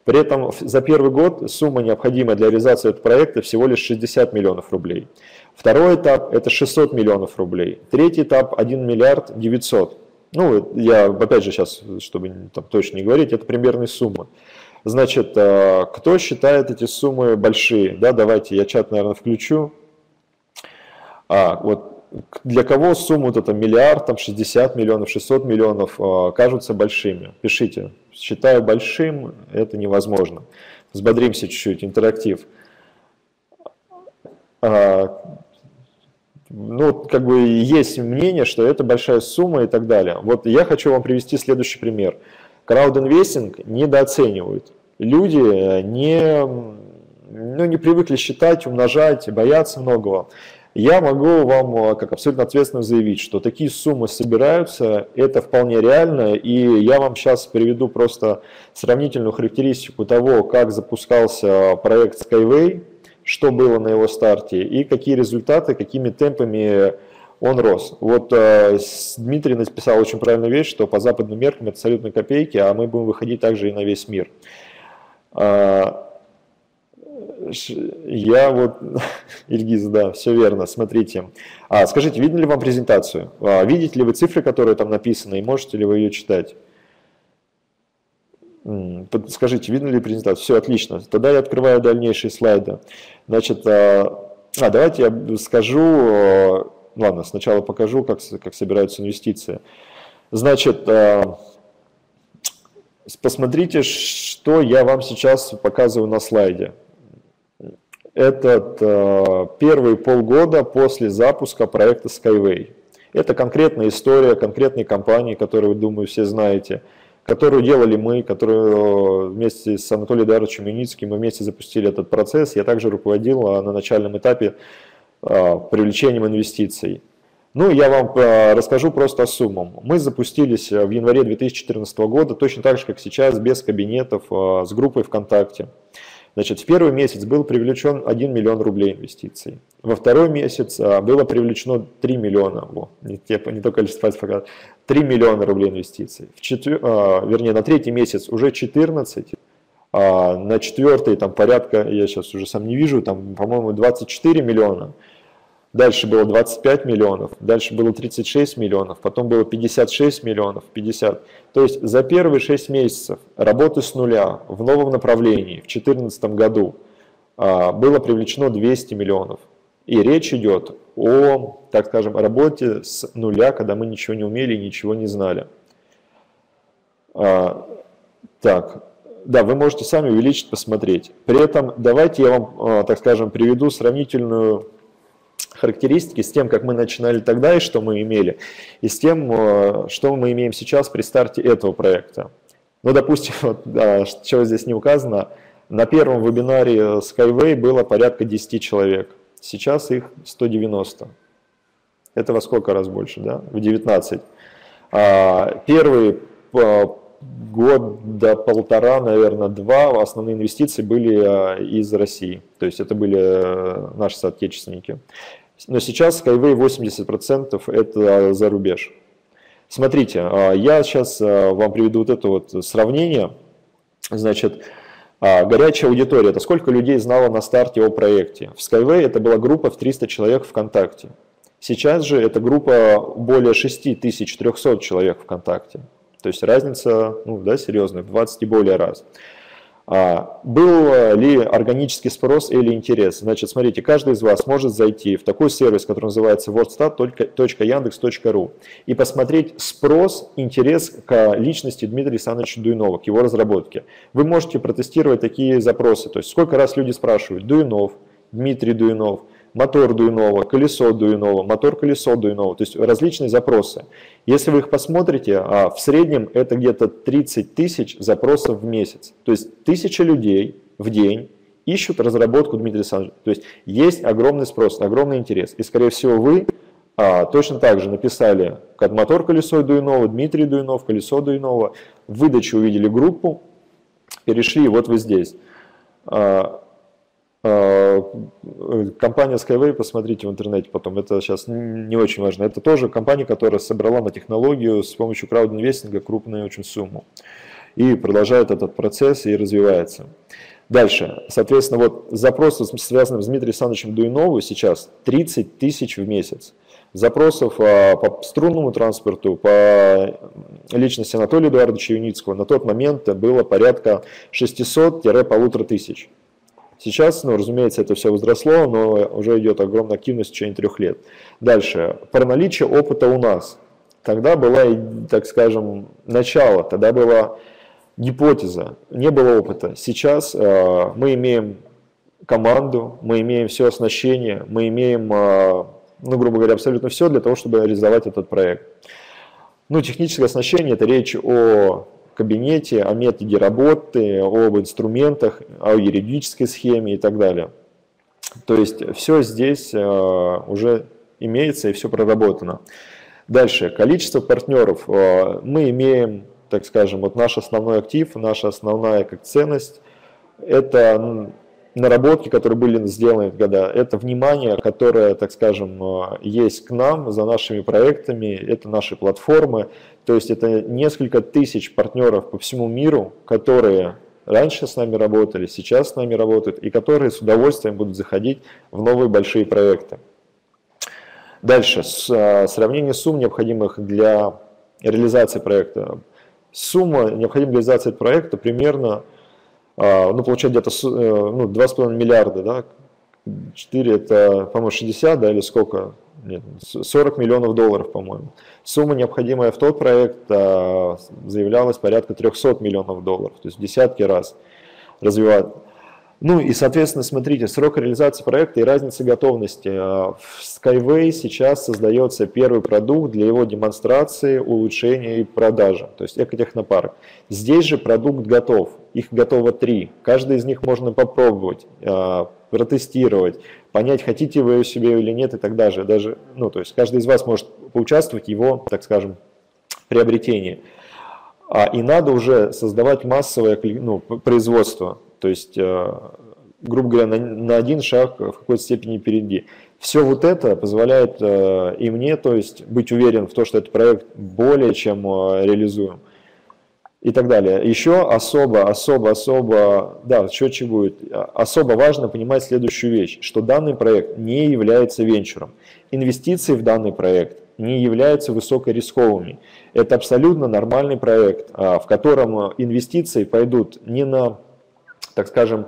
При этом за первый год сумма, необходимая для реализации этого проекта, всего лишь 60 миллионов рублей. Второй этап – это 600 миллионов рублей. Третий этап – 1 миллиард 900. Ну, я, опять же, сейчас, чтобы там точно не говорить, это примерные суммы. Значит, э, кто считает эти суммы большие? Да, давайте я чат, наверное, включу. А, вот для кого сумма вот это миллиард, там 60 миллионов, 600 миллионов э, кажутся большими? Пишите. Считаю большим, это невозможно. Взбодримся чуть-чуть, интерактив. А, ну, как бы есть мнение, что это большая сумма и так далее. Вот я хочу вам привести следующий пример. Краудинвестинг недооценивают. Люди не, ну, не привыкли считать, умножать, боятся многого. Я могу вам э, как абсолютно ответственно заявить, что такие суммы собираются, это вполне реально, и я вам сейчас приведу просто сравнительную характеристику того, как запускался проект Skyway, что было на его старте и какие результаты, какими темпами он рос. Вот э, Дмитрий написал очень правильную вещь, что по западным меркам это абсолютно копейки, а мы будем выходить также и на весь мир. Э, я вот, Ильгиз, да, все верно, смотрите. А, скажите, видели ли вам презентацию? А, видите ли вы цифры, которые там написаны, и можете ли вы ее читать? Скажите, видно ли презентацию? Все, отлично. Тогда я открываю дальнейшие слайды. Значит, а, а давайте я скажу, а, ладно, сначала покажу, как, как собираются инвестиции. Значит, а, посмотрите, что я вам сейчас показываю на слайде этот э, первые полгода после запуска проекта Skyway. Это конкретная история конкретной компании, которую, думаю, все знаете, которую делали мы, которую вместе с Анатолием Даровичем Юницким мы вместе запустили этот процесс. Я также руководил а, на начальном этапе э, привлечением инвестиций. Ну, я вам э, расскажу просто о суммах. Мы запустились в январе 2014 года, точно так же, как сейчас, без кабинетов, с группой ВКонтакте. Значит, в первый месяц был привлечен 1 миллион рублей инвестиций. Во второй месяц а, было привлечено 3 миллиона, о, не, не то количество, 3 миллиона рублей инвестиций. В четвер... а, вернее, на третий месяц уже 14, а на четвертый там порядка, я сейчас уже сам не вижу, там, по-моему, 24 миллиона. Дальше было 25 миллионов, дальше было 36 миллионов, потом было 56 миллионов, 50. То есть за первые 6 месяцев работы с нуля в новом направлении в 2014 году а, было привлечено 200 миллионов. И речь идет о, так скажем, работе с нуля, когда мы ничего не умели и ничего не знали. А, так, да, вы можете сами увеличить, посмотреть. При этом давайте я вам, так скажем, приведу сравнительную характеристики с тем, как мы начинали тогда и что мы имели, и с тем, что мы имеем сейчас при старте этого проекта. Ну, допустим, вот, да, что здесь не указано, на первом вебинаре Skyway было порядка 10 человек, сейчас их 190. Это во сколько раз больше, да? В 19. А, первый год до полтора, наверное, два основные инвестиции были из России. То есть это были э, наши соотечественники. Но сейчас Skyway 80% это за рубеж. Смотрите, а, я сейчас а, вам приведу вот это вот сравнение. Значит, а, горячая аудитория – это сколько людей знало на старте о проекте. В Skyway это была группа в 300 человек ВКонтакте. Сейчас же это группа более 6300 человек ВКонтакте. То есть разница ну, да, серьезная, в 20 и более раз. А, был ли органический спрос или интерес? Значит, смотрите, каждый из вас может зайти в такой сервис, который называется wordstat.yandex.ru и посмотреть спрос, интерес к личности Дмитрия Александровича Дуйнова, к его разработке. Вы можете протестировать такие запросы, то есть сколько раз люди спрашивают Дуйнов, Дмитрий Дуйнов – мотор Дуйнова, колесо Дуйнова, мотор-колесо Дуйнова, то есть различные запросы. Если вы их посмотрите, а в среднем это где-то 30 тысяч запросов в месяц. То есть тысяча людей в день ищут разработку Дмитрия Александровича. То есть есть огромный спрос, огромный интерес. И скорее всего вы а, точно так же написали как мотор колесо Дуйнова, Дмитрий Дуйнов, колесо Дуйнова, в выдаче увидели группу, перешли, вот вы здесь. А, компания Skyway, посмотрите в интернете потом, это сейчас не очень важно. Это тоже компания, которая собрала на технологию с помощью краудинвестинга крупную очень сумму. И продолжает этот процесс и развивается. Дальше, соответственно, вот запросы, связанные с Дмитрием Александровичем Дуйновым, сейчас 30 тысяч в месяц. Запросов а, по струнному транспорту, по личности Анатолия Эдуардовича Юницкого на тот момент было порядка 600-1500 тысяч. Сейчас, ну, разумеется, это все возросло, но уже идет огромная активность в течение трех лет. Дальше. Про наличие опыта у нас. Тогда была, так скажем, начало, тогда была гипотеза, не было опыта. Сейчас э, мы имеем команду, мы имеем все оснащение, мы имеем, э, ну, грубо говоря, абсолютно все для того, чтобы реализовать этот проект. Ну, техническое оснащение – это речь о кабинете, о методе работы, об инструментах, о юридической схеме и так далее. То есть все здесь э, уже имеется и все проработано. Дальше, количество партнеров. Э, мы имеем, так скажем, вот наш основной актив, наша основная как ценность, это наработки, которые были сделаны года, это внимание, которое, так скажем, э, есть к нам за нашими проектами, это наши платформы, то есть это несколько тысяч партнеров по всему миру, которые раньше с нами работали, сейчас с нами работают, и которые с удовольствием будут заходить в новые большие проекты. Дальше, э, сравнение сумм, необходимых для реализации проекта. Сумма, необходимая для реализации проекта, примерно а, ну, получать где-то э, ну, 2,5 миллиарда, да, 4 это, по-моему, 60, да, или сколько? Нет, 40 миллионов долларов, по-моему. Сумма, необходимая в тот проект, а, заявлялась порядка 300 миллионов долларов, то есть в десятки раз развивать. Ну и, соответственно, смотрите, срок реализации проекта и разница готовности. А, в Skyway сейчас создается первый продукт для его демонстрации, улучшения и продажи, то есть экотехнопарк. Здесь же продукт готов, их готово три. Каждый из них можно попробовать, а, протестировать, понять, хотите вы его себе или нет и так далее. Даже, ну, то есть каждый из вас может поучаствовать в его, так скажем, приобретении. А, и надо уже создавать массовое ну, производство то есть, э, грубо говоря, на, на один шаг в какой-то степени впереди. Все вот это позволяет э, и мне, то есть, быть уверен в том, что этот проект более чем э, реализуем и так далее. Еще особо, особо, особо, да, счетчик будет, особо важно понимать следующую вещь, что данный проект не является венчуром. Инвестиции в данный проект не являются высокорисковыми. Это абсолютно нормальный проект, в котором инвестиции пойдут не на так скажем,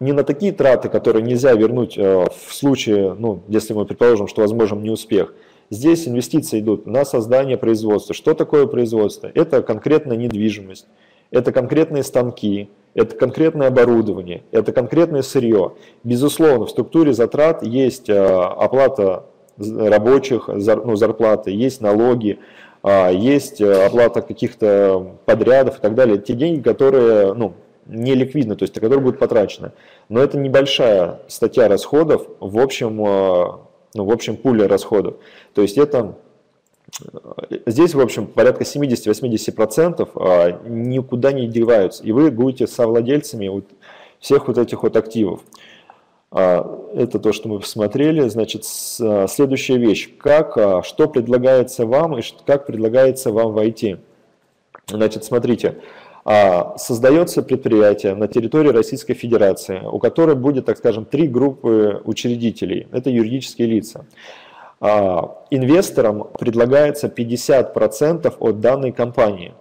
не на такие траты, которые нельзя вернуть э, в случае, ну, если мы предположим, что возможен неуспех. Здесь инвестиции идут на создание производства. Что такое производство? Это конкретно недвижимость. это конкретные станки, это конкретное оборудование, это конкретное сырье. Безусловно, в структуре затрат есть э, оплата рабочих, ну, зарплаты, есть налоги, а, есть э, оплата каких-то подрядов и так далее. Те деньги, которые ну, не ликвидны, то есть которые будут потрачены. Но это небольшая статья расходов в общем, э, ну, в общем пуле расходов. То есть это Здесь, в общем, порядка 70-80% а, никуда не деваются, и вы будете совладельцами вот всех вот этих вот активов. А, это то, что мы посмотрели. Значит, следующая вещь. Как, что предлагается вам и как предлагается вам войти? Значит, смотрите. Создается предприятие на территории Российской Федерации, у которой будет, так скажем, три группы учредителей. Это юридические лица. А, инвесторам предлагается 50% от данной компании.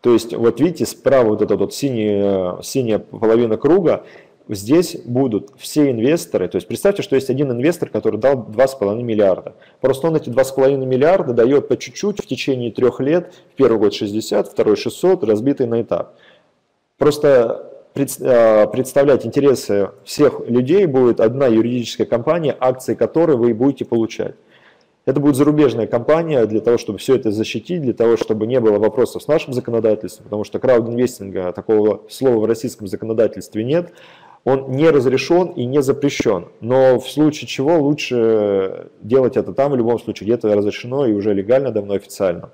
То есть, вот видите, справа вот эта вот синяя, синяя половина круга, здесь будут все инвесторы, то есть представьте, что есть один инвестор, который дал 2,5 миллиарда. Просто он эти 2,5 миллиарда дает по чуть-чуть в течение трех лет, в первый год 60, второй 600, разбитый на этап. Просто а, представлять интересы всех людей будет одна юридическая компания, акции которой вы будете получать. Это будет зарубежная компания для того, чтобы все это защитить, для того, чтобы не было вопросов с нашим законодательством, потому что краудинвестинга, такого слова в российском законодательстве нет, он не разрешен и не запрещен. Но в случае чего лучше делать это там, в любом случае, где-то разрешено и уже легально, давно официально.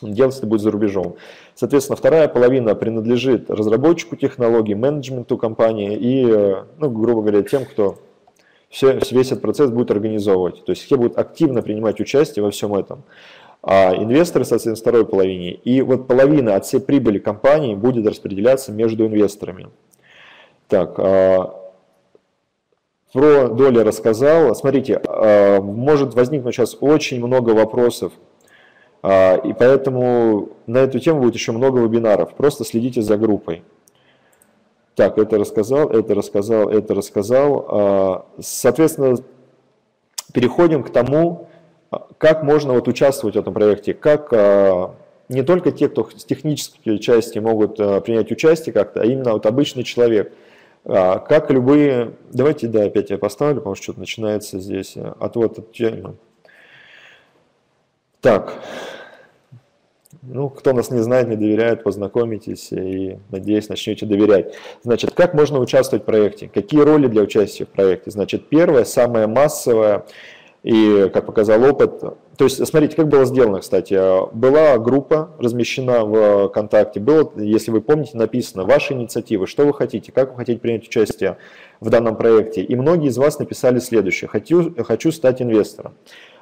Делать это будет за рубежом. Соответственно, вторая половина принадлежит разработчику технологий, менеджменту компании и, ну, грубо говоря, тем, кто все, весь этот процесс будет организовывать. То есть все будут активно принимать участие во всем этом. А инвесторы, соответственно, второй половине. И вот половина от всей прибыли компании будет распределяться между инвесторами. Так, а, про доли рассказал. Смотрите, а, может возникнуть сейчас очень много вопросов. А, и поэтому на эту тему будет еще много вебинаров. Просто следите за группой. Так, это рассказал, это рассказал, это рассказал. Соответственно, переходим к тому, как можно вот участвовать в этом проекте, как не только те, кто с технической части могут принять участие как-то, а именно вот обычный человек. Как любые... Давайте, да, опять я поставлю, потому что что-то начинается здесь. Отвод от темы. Так, ну, кто нас не знает, не доверяет, познакомитесь и, надеюсь, начнете доверять. Значит, как можно участвовать в проекте? Какие роли для участия в проекте? Значит, первое, самое массовое, и, как показал опыт, то есть, смотрите, как было сделано, кстати, была группа размещена в ВКонтакте, было, если вы помните, написано «Ваши инициативы, что вы хотите, как вы хотите принять участие в данном проекте». И многие из вас написали следующее «Хочу, хочу стать инвестором».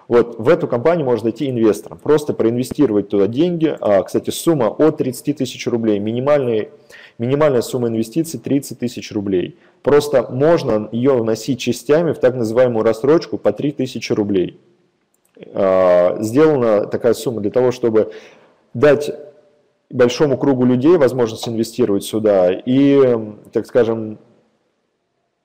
Вот в эту компанию можно идти инвестором, просто проинвестировать туда деньги. А, кстати, сумма от 30 тысяч рублей, минимальная, минимальная сумма инвестиций 30 тысяч рублей. Просто можно ее вносить частями в так называемую рассрочку по 3 тысячи рублей. А, сделана такая сумма для того, чтобы дать большому кругу людей возможность инвестировать сюда и, так скажем,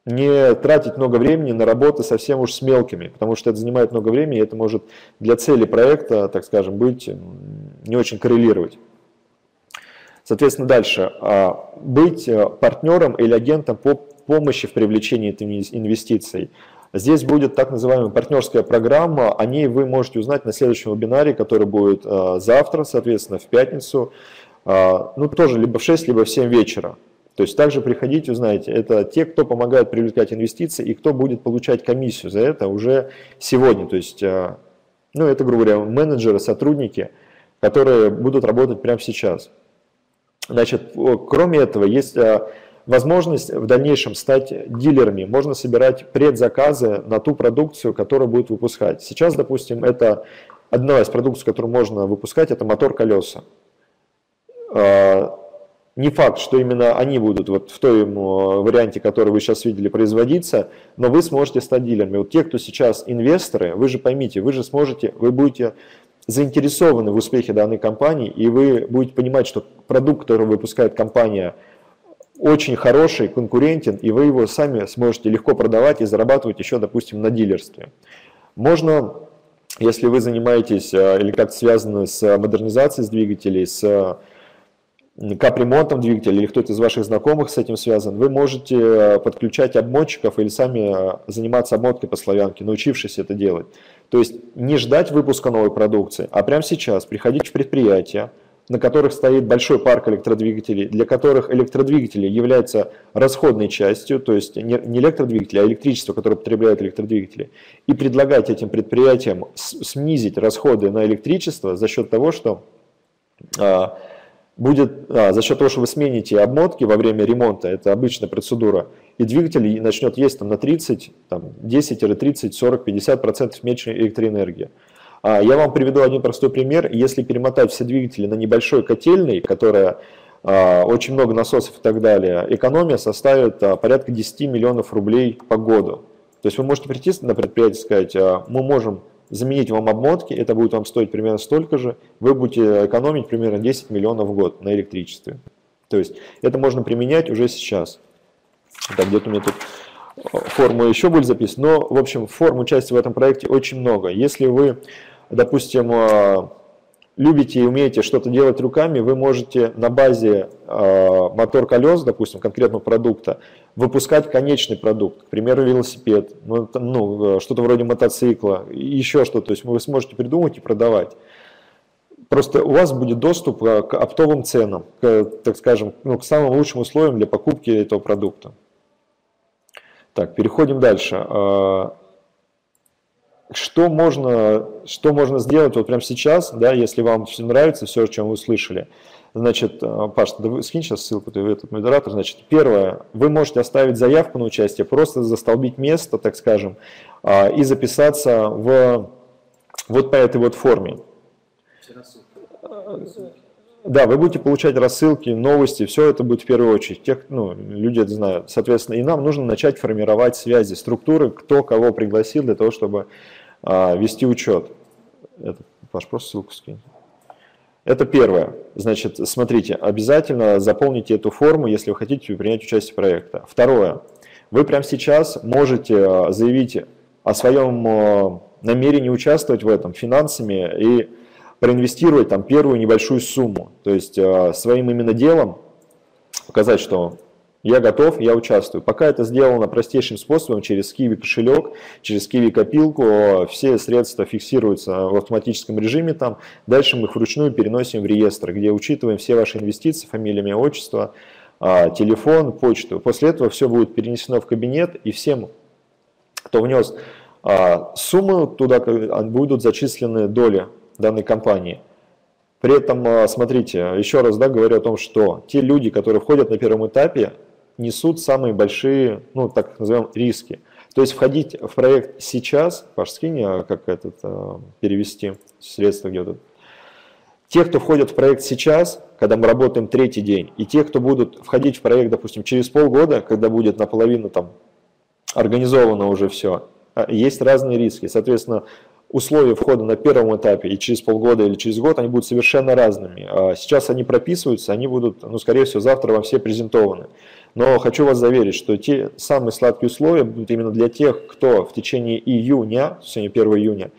не тратить много времени на работы совсем уж с мелкими, потому что это занимает много времени, и это может для цели проекта, так скажем, быть не очень коррелировать. Соответственно, дальше. А, быть э, партнером или агентом по помощи в привлечении инвестиций. Здесь будет так называемая партнерская программа, о ней вы можете узнать на следующем вебинаре, который будет э, завтра, соответственно, в пятницу, а, ну тоже либо в 6, либо в 7 вечера. То есть также приходите, узнаете, это те, кто помогает привлекать инвестиции и кто будет получать комиссию за это уже сегодня. То есть, э, ну, это, грубо говоря, менеджеры, сотрудники, которые будут работать прямо сейчас. Значит, кроме этого, есть э, возможность в дальнейшем стать дилерами. Можно собирать предзаказы на ту продукцию, которую будет выпускать. Сейчас, допустим, это одна из продукций, которую можно выпускать, это мотор-колеса э, не факт, что именно они будут вот в том варианте, который вы сейчас видели, производиться, но вы сможете стать дилерами. Вот те, кто сейчас инвесторы, вы же поймите, вы же сможете, вы будете заинтересованы в успехе данной компании, и вы будете понимать, что продукт, который выпускает компания, очень хороший, конкурентен, и вы его сами сможете легко продавать и зарабатывать еще, допустим, на дилерстве. Можно, если вы занимаетесь э, или как-то связаны с модернизацией двигателей, с капремонтом двигателя или кто-то из ваших знакомых с этим связан, вы можете э, подключать обмотчиков или сами э, заниматься обмоткой по славянке, научившись это делать. То есть не ждать выпуска новой продукции, а прямо сейчас приходить в предприятия, на которых стоит большой парк электродвигателей, для которых электродвигатели являются расходной частью, то есть не электродвигатели, а электричество, которое потребляют электродвигатели, и предлагать этим предприятиям снизить расходы на электричество за счет того, что а, будет а, за счет того, что вы смените обмотки во время ремонта, это обычная процедура, и двигатель начнет есть там, на 30, там, 10, 30, 40, 50 процентов меньше электроэнергии. А, я вам приведу один простой пример. Если перемотать все двигатели на небольшой котельной, которая а, очень много насосов и так далее, экономия составит а, порядка 10 миллионов рублей по году. То есть вы можете прийти на предприятие и сказать, мы можем заменить вам обмотки, это будет вам стоить примерно столько же, вы будете экономить примерно 10 миллионов в год на электричестве. То есть это можно применять уже сейчас. Так, где-то у меня тут форма еще будет записана, но, в общем, форм участия в этом проекте очень много. Если вы, допустим, э, любите и умеете что-то делать руками, вы можете на базе э, мотор колес, допустим, конкретного продукта, выпускать конечный продукт, к примеру, велосипед, ну, ну что-то вроде мотоцикла, еще что-то. То есть вы сможете придумать и продавать. Просто у вас будет доступ к оптовым ценам, к, так скажем, ну, к самым лучшим условиям для покупки этого продукта. Так, переходим дальше. Что можно, что можно сделать вот прямо сейчас, да, если вам все нравится, все, о чем вы услышали? Значит, а, Паш, ты скинь сейчас ссылку, ты этот модератор. Значит, первое, вы можете оставить заявку на участие, просто застолбить место, так скажем, а, и записаться в вот по этой вот форме. Да, вы будете получать рассылки, новости, все это будет в первую очередь. Тех, ну, люди это знают. Соответственно, и нам нужно начать формировать связи, структуры, кто кого пригласил для того, чтобы а, вести учет. Это, Паш, просто ссылку скинь. Это первое. Значит, смотрите, обязательно заполните эту форму, если вы хотите принять участие в проекте. Второе. Вы прямо сейчас можете а, заявить о своем а, намерении участвовать в этом финансами и проинвестировать там первую небольшую сумму. То есть э, своим именно делом показать, что я готов, я участвую. Пока это сделано простейшим способом, через Kiwi кошелек, через Kiwi копилку, все средства фиксируются в автоматическом режиме там. Дальше мы их вручную переносим в реестр, где учитываем все ваши инвестиции, фамилия, имя, отчество, а, телефон, почту. После этого все будет перенесено в кабинет, и всем, кто внес а, сумму, туда будут зачислены доли данной компании. При этом, а, смотрите, еще раз да, говорю о том, что те люди, которые входят на первом этапе, несут самые большие, ну так назовем, риски. То есть входить в проект сейчас, Паш, скинь, а, как этот, а, перевести средства где-то. Те, кто входят в проект сейчас, когда мы работаем третий день, и те, кто будут входить в проект, допустим, через полгода, когда будет наполовину там организовано уже все, есть разные риски. Соответственно, условия входа на первом этапе и через полгода или через год, они будут совершенно разными. А сейчас они прописываются, они будут, ну, скорее всего, завтра вам все презентованы. Но хочу вас заверить, что те самые сладкие условия будут именно для тех, кто в течение июня, сегодня 1 июня,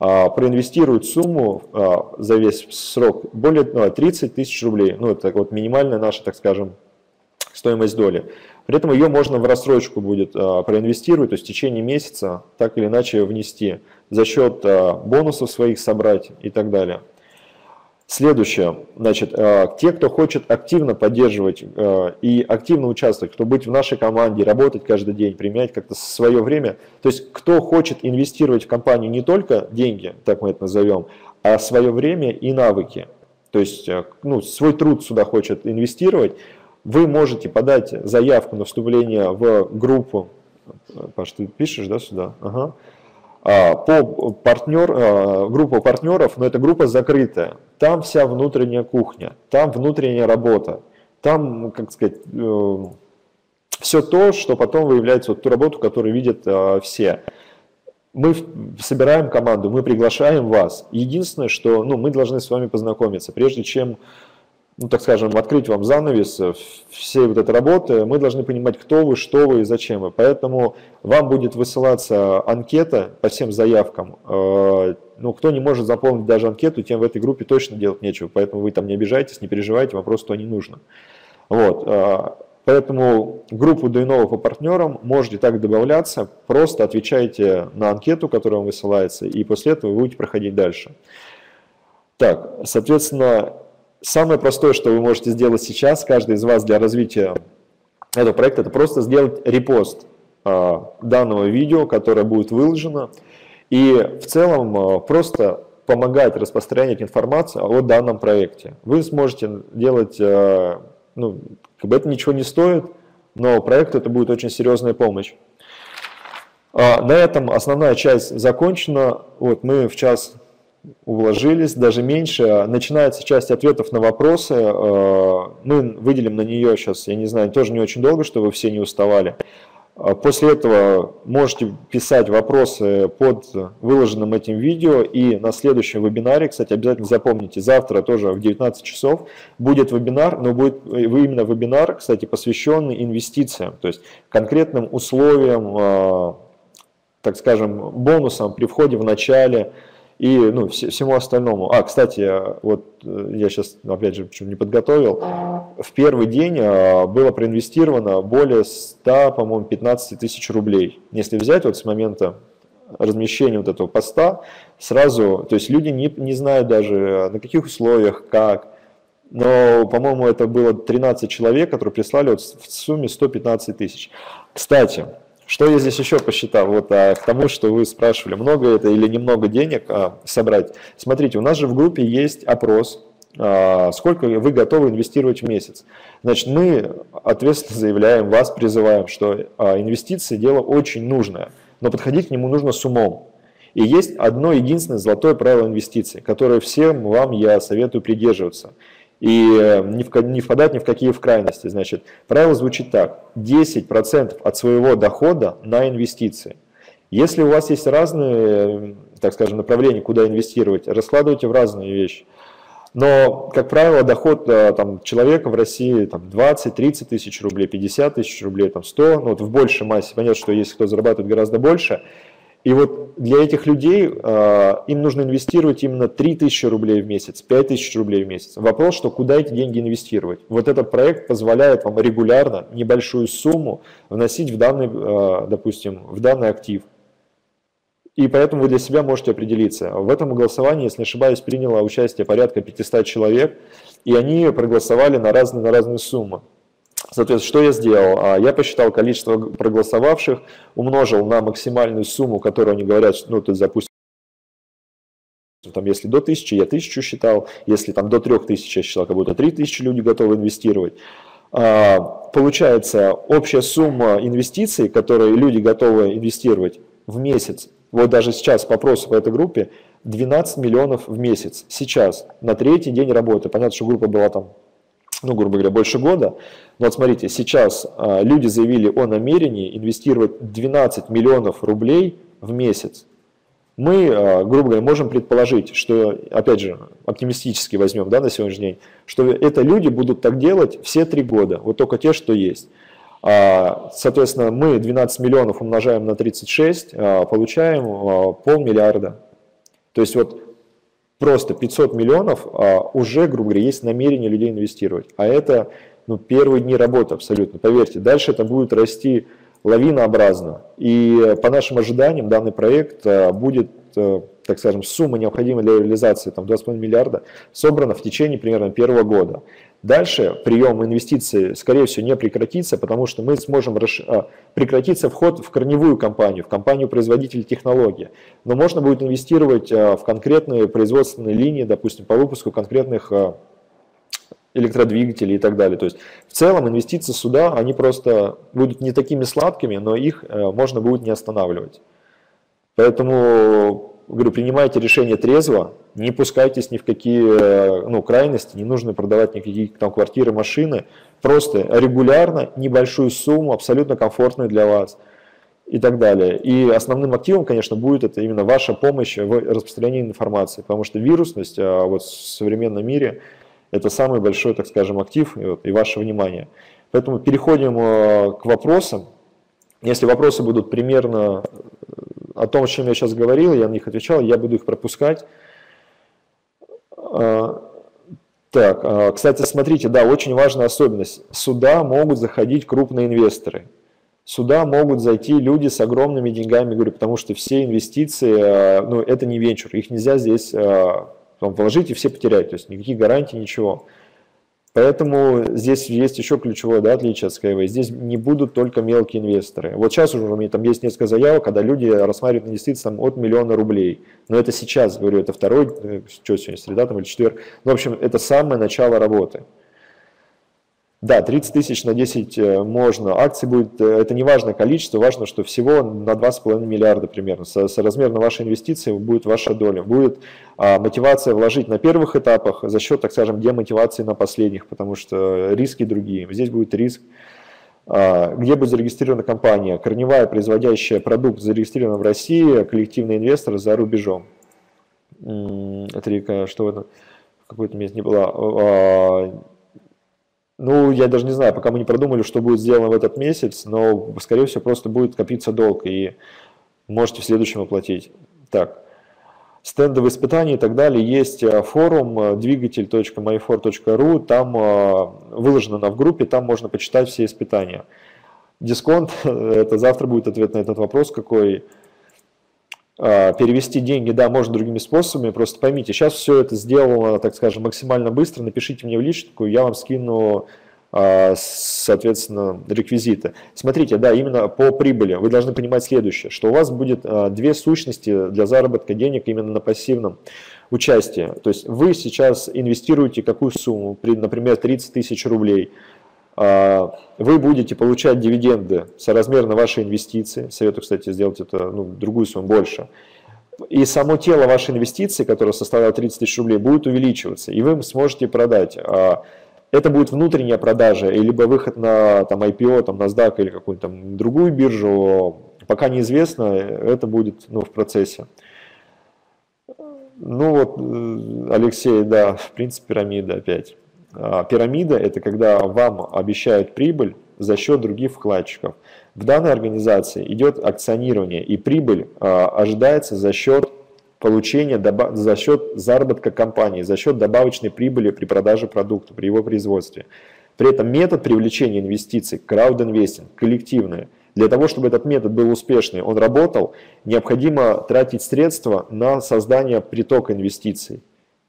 а, проинвестирует сумму а, за весь срок более 30 ну, тысяч рублей. Ну, это вот минимальная наша, так скажем, стоимость доли. При этом ее можно в рассрочку будет проинвестировать, то есть в течение месяца так или иначе внести за счет э, бонусов своих собрать и так далее. Следующее, значит, э, те, кто хочет активно поддерживать и активно участвовать, кто быть в нашей команде, работать каждый день, применять как-то свое время, то есть кто хочет инвестировать в компанию не только деньги, так мы это назовем, а свое время и навыки, то есть ну, свой труд сюда хочет инвестировать, вы можете подать заявку на вступление в группу, Паш, ты пишешь, да, сюда? Ага а, по партнер, а, группа партнеров, но это группа закрытая. Там вся внутренняя кухня, там внутренняя работа, там, как сказать, э, все то, что потом выявляется вот ту работу, которую видят а, все. Мы собираем команду, мы приглашаем вас. Единственное, что ну, мы должны с вами познакомиться, прежде чем ну, так скажем, открыть вам занавес э, всей вот этой работы, мы должны понимать, кто вы, что вы и зачем вы. Поэтому вам будет высылаться анкета по всем заявкам. Э, ну, кто не может заполнить даже анкету, тем в этой группе точно делать нечего, поэтому вы там не обижайтесь, не переживайте, вам просто то не нужно. Вот, Поэтому группу Дуйнова по партнерам можете так добавляться, просто отвечайте на анкету, которая вам высылается, и после этого вы будете проходить дальше. Так, соответственно, самое простое, что вы можете сделать сейчас, каждый из вас для развития этого проекта, это просто сделать репост а, данного видео, которое будет выложено, и в целом а, просто помогать распространять информацию о данном проекте. Вы сможете делать а, ну, как бы это ничего не стоит, но проекту это будет очень серьезная помощь. На этом основная часть закончена. Вот мы в час уложились, даже меньше. Начинается часть ответов на вопросы. А, мы выделим на нее сейчас, я не знаю, тоже не очень долго, чтобы все не уставали. А после этого можете писать вопросы под выложенным этим видео и на следующем вебинаре, кстати, обязательно запомните, завтра тоже в 19 часов будет вебинар, но будет именно вебинар, кстати, посвященный инвестициям, то есть конкретным условиям, а, так скажем, бонусам при входе в начале, и ну, всему остальному. А, кстати, вот э, я сейчас, опять же, почему не подготовил, в первый день а, было проинвестировано более 100, по-моему, 15 тысяч рублей. Если взять вот с момента размещения вот этого поста, сразу, то есть люди не, не знают даже на каких условиях, как, но, по-моему, это было 13 человек, которые прислали вот в сумме 115 тысяч. Кстати, что я здесь еще посчитал? Вот а, к тому, что вы спрашивали, много это или немного денег а, собрать. Смотрите, у нас же в группе есть опрос, а, сколько вы готовы инвестировать в месяц. Значит, мы ответственно заявляем, вас призываем, что а, инвестиции дело очень нужное, но подходить к нему нужно с умом. И есть одно единственное золотое правило инвестиций, которое всем вам я советую придерживаться – и э, не, впадать ни в какие в крайности. Значит, правило звучит так. 10% от своего дохода на инвестиции. Если у вас есть разные, так скажем, направления, куда инвестировать, раскладывайте в разные вещи. Но, как правило, доход э, там, человека в России там, 20-30 тысяч рублей, 50 тысяч рублей, там, 100, ну, вот в большей массе. Понятно, что есть кто зарабатывает гораздо больше – и вот для этих людей э, им нужно инвестировать именно 3000 рублей в месяц, 5000 рублей в месяц. Вопрос, что куда эти деньги инвестировать. Вот этот проект позволяет вам регулярно небольшую сумму вносить в данный, э, допустим, в данный актив. И поэтому вы для себя можете определиться. В этом голосовании, если не ошибаюсь, приняло участие порядка 500 человек, и они проголосовали на разные, на разные суммы. Соответственно, что я сделал? А, я посчитал количество проголосовавших, умножил на максимальную сумму, которую они говорят, ну, то есть, там, если до 1000, я 1000 считал, если там до 3000, я считал, как будто 3000 люди готовы инвестировать. А, получается, общая сумма инвестиций, которые люди готовы инвестировать в месяц, вот даже сейчас по опросу по этой группе, 12 миллионов в месяц. Сейчас, на третий день работы. Понятно, что группа была там ну, грубо говоря, больше года. Но вот смотрите, сейчас а, люди заявили о намерении инвестировать 12 миллионов рублей в месяц. Мы, а, грубо говоря, можем предположить, что, опять же, оптимистически возьмем да, на сегодняшний день, что это люди будут так делать все три года, вот только те, что есть. А, соответственно, мы 12 миллионов умножаем на 36, а, получаем полмиллиарда. То есть вот просто 500 миллионов а, уже, грубо говоря, есть намерение людей инвестировать. А это ну, первые дни работы абсолютно, поверьте. Дальше это будет расти лавинообразно. И по нашим ожиданиям данный проект а, будет, а, так скажем, сумма необходимая для реализации там, 2,5 миллиарда собрана в течение примерно первого года. Дальше прием инвестиций, скорее всего, не прекратится, потому что мы сможем расш... А, прекратиться вход в корневую компанию, в компанию производителей технологии. Но можно будет инвестировать в конкретные производственные линии, допустим, по выпуску конкретных электродвигателей и так далее. То есть в целом инвестиции сюда, они просто будут не такими сладкими, но их можно будет не останавливать. Поэтому говорю, принимайте решение трезво, не пускайтесь ни в какие э, ну, крайности, не нужно продавать никакие там, квартиры, машины, просто регулярно небольшую сумму, абсолютно комфортную для вас и так далее. И основным активом, конечно, будет это именно ваша помощь в распространении информации, потому что вирусность а, вот, в современном мире – это самый большой, так скажем, актив и, ваше внимание. Поэтому переходим э, к вопросам. Если вопросы будут примерно о том, о чем я сейчас говорил, я на них отвечал, я буду их пропускать. Так, кстати, смотрите, да, очень важная особенность. Сюда могут заходить крупные инвесторы. Сюда могут зайти люди с огромными деньгами, говорю, потому что все инвестиции, ну, это не венчур, их нельзя здесь вложить и все потерять, то есть никаких гарантий, ничего. Поэтому здесь есть еще ключевое да, отличие от Skyway. Здесь не будут только мелкие инвесторы. Вот сейчас уже у меня там есть несколько заявок, когда люди рассматривают инвестиции там, от миллиона рублей. Но это сейчас, говорю, это второй, э, что сегодня, среда там, или четверг. Ну, в общем, это самое начало работы. Да, 30 тысяч на 10 э, можно. Акций будет, э, это не важное количество, важно, что всего на 2,5 миллиарда примерно. Со, Соразмерно вашей инвестиции будет ваша доля. Будет а, мотивация вложить на первых этапах за счет, так скажем, демотивации на последних, потому что риски другие. Здесь будет риск а, где будет зарегистрирована компания, корневая, производящая продукт, зарегистрирована в России, коллективный инвестор за рубежом. Это что в этом в какой-то месте не было. Ну, я даже не знаю, пока мы не продумали, что будет сделано в этот месяц, но, скорее всего, просто будет копиться долг, и можете в следующем оплатить. Так, стенды в испытании и так далее. Есть э, форум э, двигатель.myfor.ru, там э, выложено на в группе, там можно почитать все испытания. Дисконт, это завтра будет ответ на этот вопрос, какой перевести деньги, да, можно другими способами, просто поймите, сейчас все это сделано, так скажем, максимально быстро, напишите мне в личку, я вам скину, соответственно, реквизиты. Смотрите, да, именно по прибыли. Вы должны понимать следующее, что у вас будет две сущности для заработка денег именно на пассивном участии. То есть вы сейчас инвестируете какую сумму, например, 30 тысяч рублей – а, вы будете получать дивиденды соразмерно вашей инвестиции. Советую, кстати, сделать это ну, другую сумму больше. И само тело вашей инвестиции, которое составляло 30 тысяч рублей, будет увеличиваться, и вы сможете продать. А, это будет внутренняя продажа, либо выход на там, IPO, там, NASDAQ или какую-то там другую биржу, пока неизвестно, это будет ну, в процессе. Ну вот, э, Алексей, да, в принципе, пирамида опять. А, пирамида – это когда вам обещают прибыль за счет других вкладчиков. В данной организации идет акционирование, и прибыль а, ожидается за счет получения, за счет заработка компании, за счет добавочной прибыли при продаже продукта, при его производстве. При этом метод привлечения инвестиций, краудинвестинг, коллективный, для того, чтобы этот метод был успешный, он работал, необходимо тратить средства на создание притока инвестиций.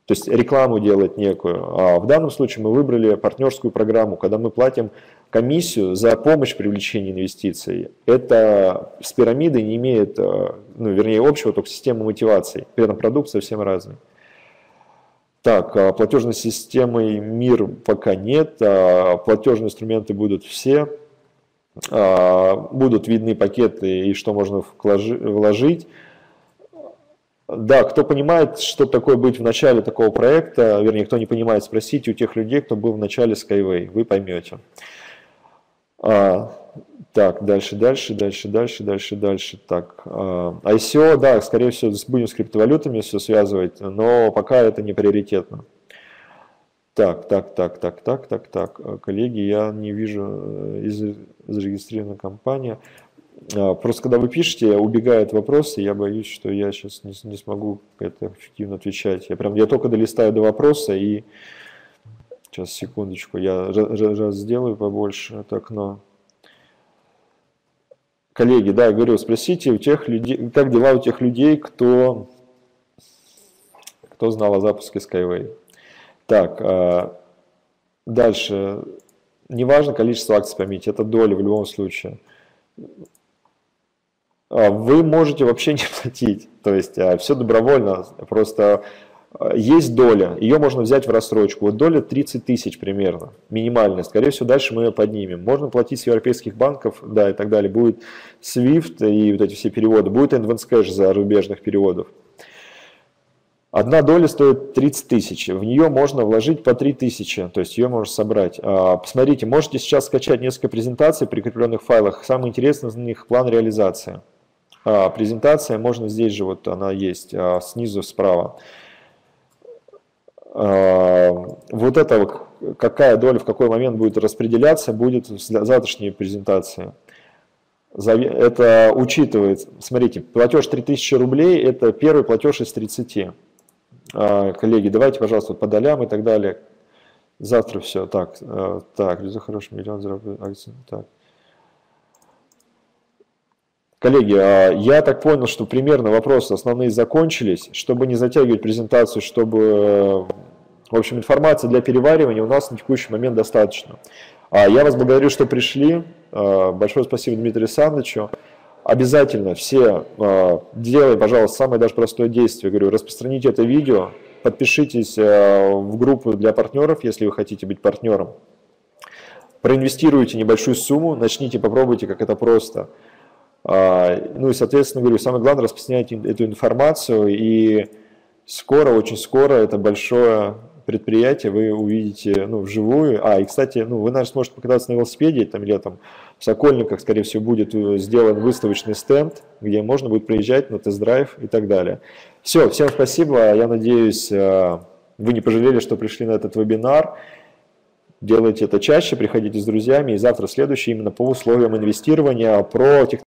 То есть рекламу делать некую. А в данном случае мы выбрали партнерскую программу, когда мы платим комиссию за помощь в инвестиций. Это с пирамидой не имеет, э, ну, вернее, общего, только системы мотивации. При этом продукт совсем разный. Так, а платежной системы МИР пока нет, а платежные инструменты будут все, а, будут видны пакеты и что можно вложить. Да, кто понимает, что такое быть в начале такого проекта, вернее, кто не понимает, спросите у тех людей, кто был в начале Skyway, вы поймете. А, так, дальше, дальше, дальше, дальше, дальше, дальше. Так, а, ICO, да, скорее всего, будем с криптовалютами все связывать, но пока это не приоритетно. Так, так, так, так, так, так, так. Коллеги, я не вижу э, из зарегистрированной компании. А, просто когда вы пишете, убегают вопросы, я боюсь, что я сейчас не, не смогу это эффективно отвечать. Я прям, я только долистаю до вопроса и сейчас секундочку, я раз, сделаю побольше это окно. Коллеги, да, я говорю, спросите у тех людей, как дела у тех людей, кто, кто знал о запуске Skyway. Так, а, дальше. Неважно количество акций, поймите, это доля в любом случае. А, вы можете вообще не платить. То есть а, все добровольно, просто а, есть доля, ее можно взять в рассрочку. Вот доля 30 тысяч примерно, минимальная. Скорее всего, дальше мы ее поднимем. Можно платить с европейских банков, да, и так далее. Будет SWIFT и вот эти все переводы. Будет Advance Cash за рубежных переводов. Одна доля стоит 30 тысяч, в нее можно вложить по 3 тысячи, то есть ее можно собрать. Посмотрите, можете сейчас скачать несколько презентаций, прикрепленных в файлах. Самое интересное из них план реализации. А, презентация, можно здесь же, вот она есть, а, снизу справа. А, вот это, какая доля в какой момент будет распределяться, будет в завтрашней презентации. Это учитывается. Смотрите, платеж 3000 рублей – это первый платеж из 30. А, коллеги, давайте, пожалуйста, по долям и так далее. Завтра все. Так, э, так, за хороший миллион заработать акций. Так. Коллеги, а, я так понял, что примерно вопросы основные закончились. Чтобы не затягивать презентацию, чтобы, э, в общем, информации для переваривания у нас на текущий момент достаточно. А, я вас благодарю, что пришли. А, большое спасибо Дмитрию Александровичу. Обязательно все делай, пожалуйста, самое даже простое действие. Говорю, распространите это видео, подпишитесь в группу для партнеров, если вы хотите быть партнером. Проинвестируйте небольшую сумму, начните, попробуйте, как это просто. А, ну и, соответственно, говорю, самое главное распространять эту информацию, и скоро, очень скоро это большое предприятие вы увидите ну, вживую. А, и, кстати, ну, вы, наверное, сможете покататься на велосипеде там, или там в Сокольниках, скорее всего, будет э, сделан выставочный стенд, где можно будет приезжать на тест-драйв и так далее. Все, всем спасибо. Я надеюсь, э, вы не пожалели, что пришли на этот вебинар. Делайте это чаще, приходите с друзьями. И завтра следующий именно по условиям инвестирования про технологии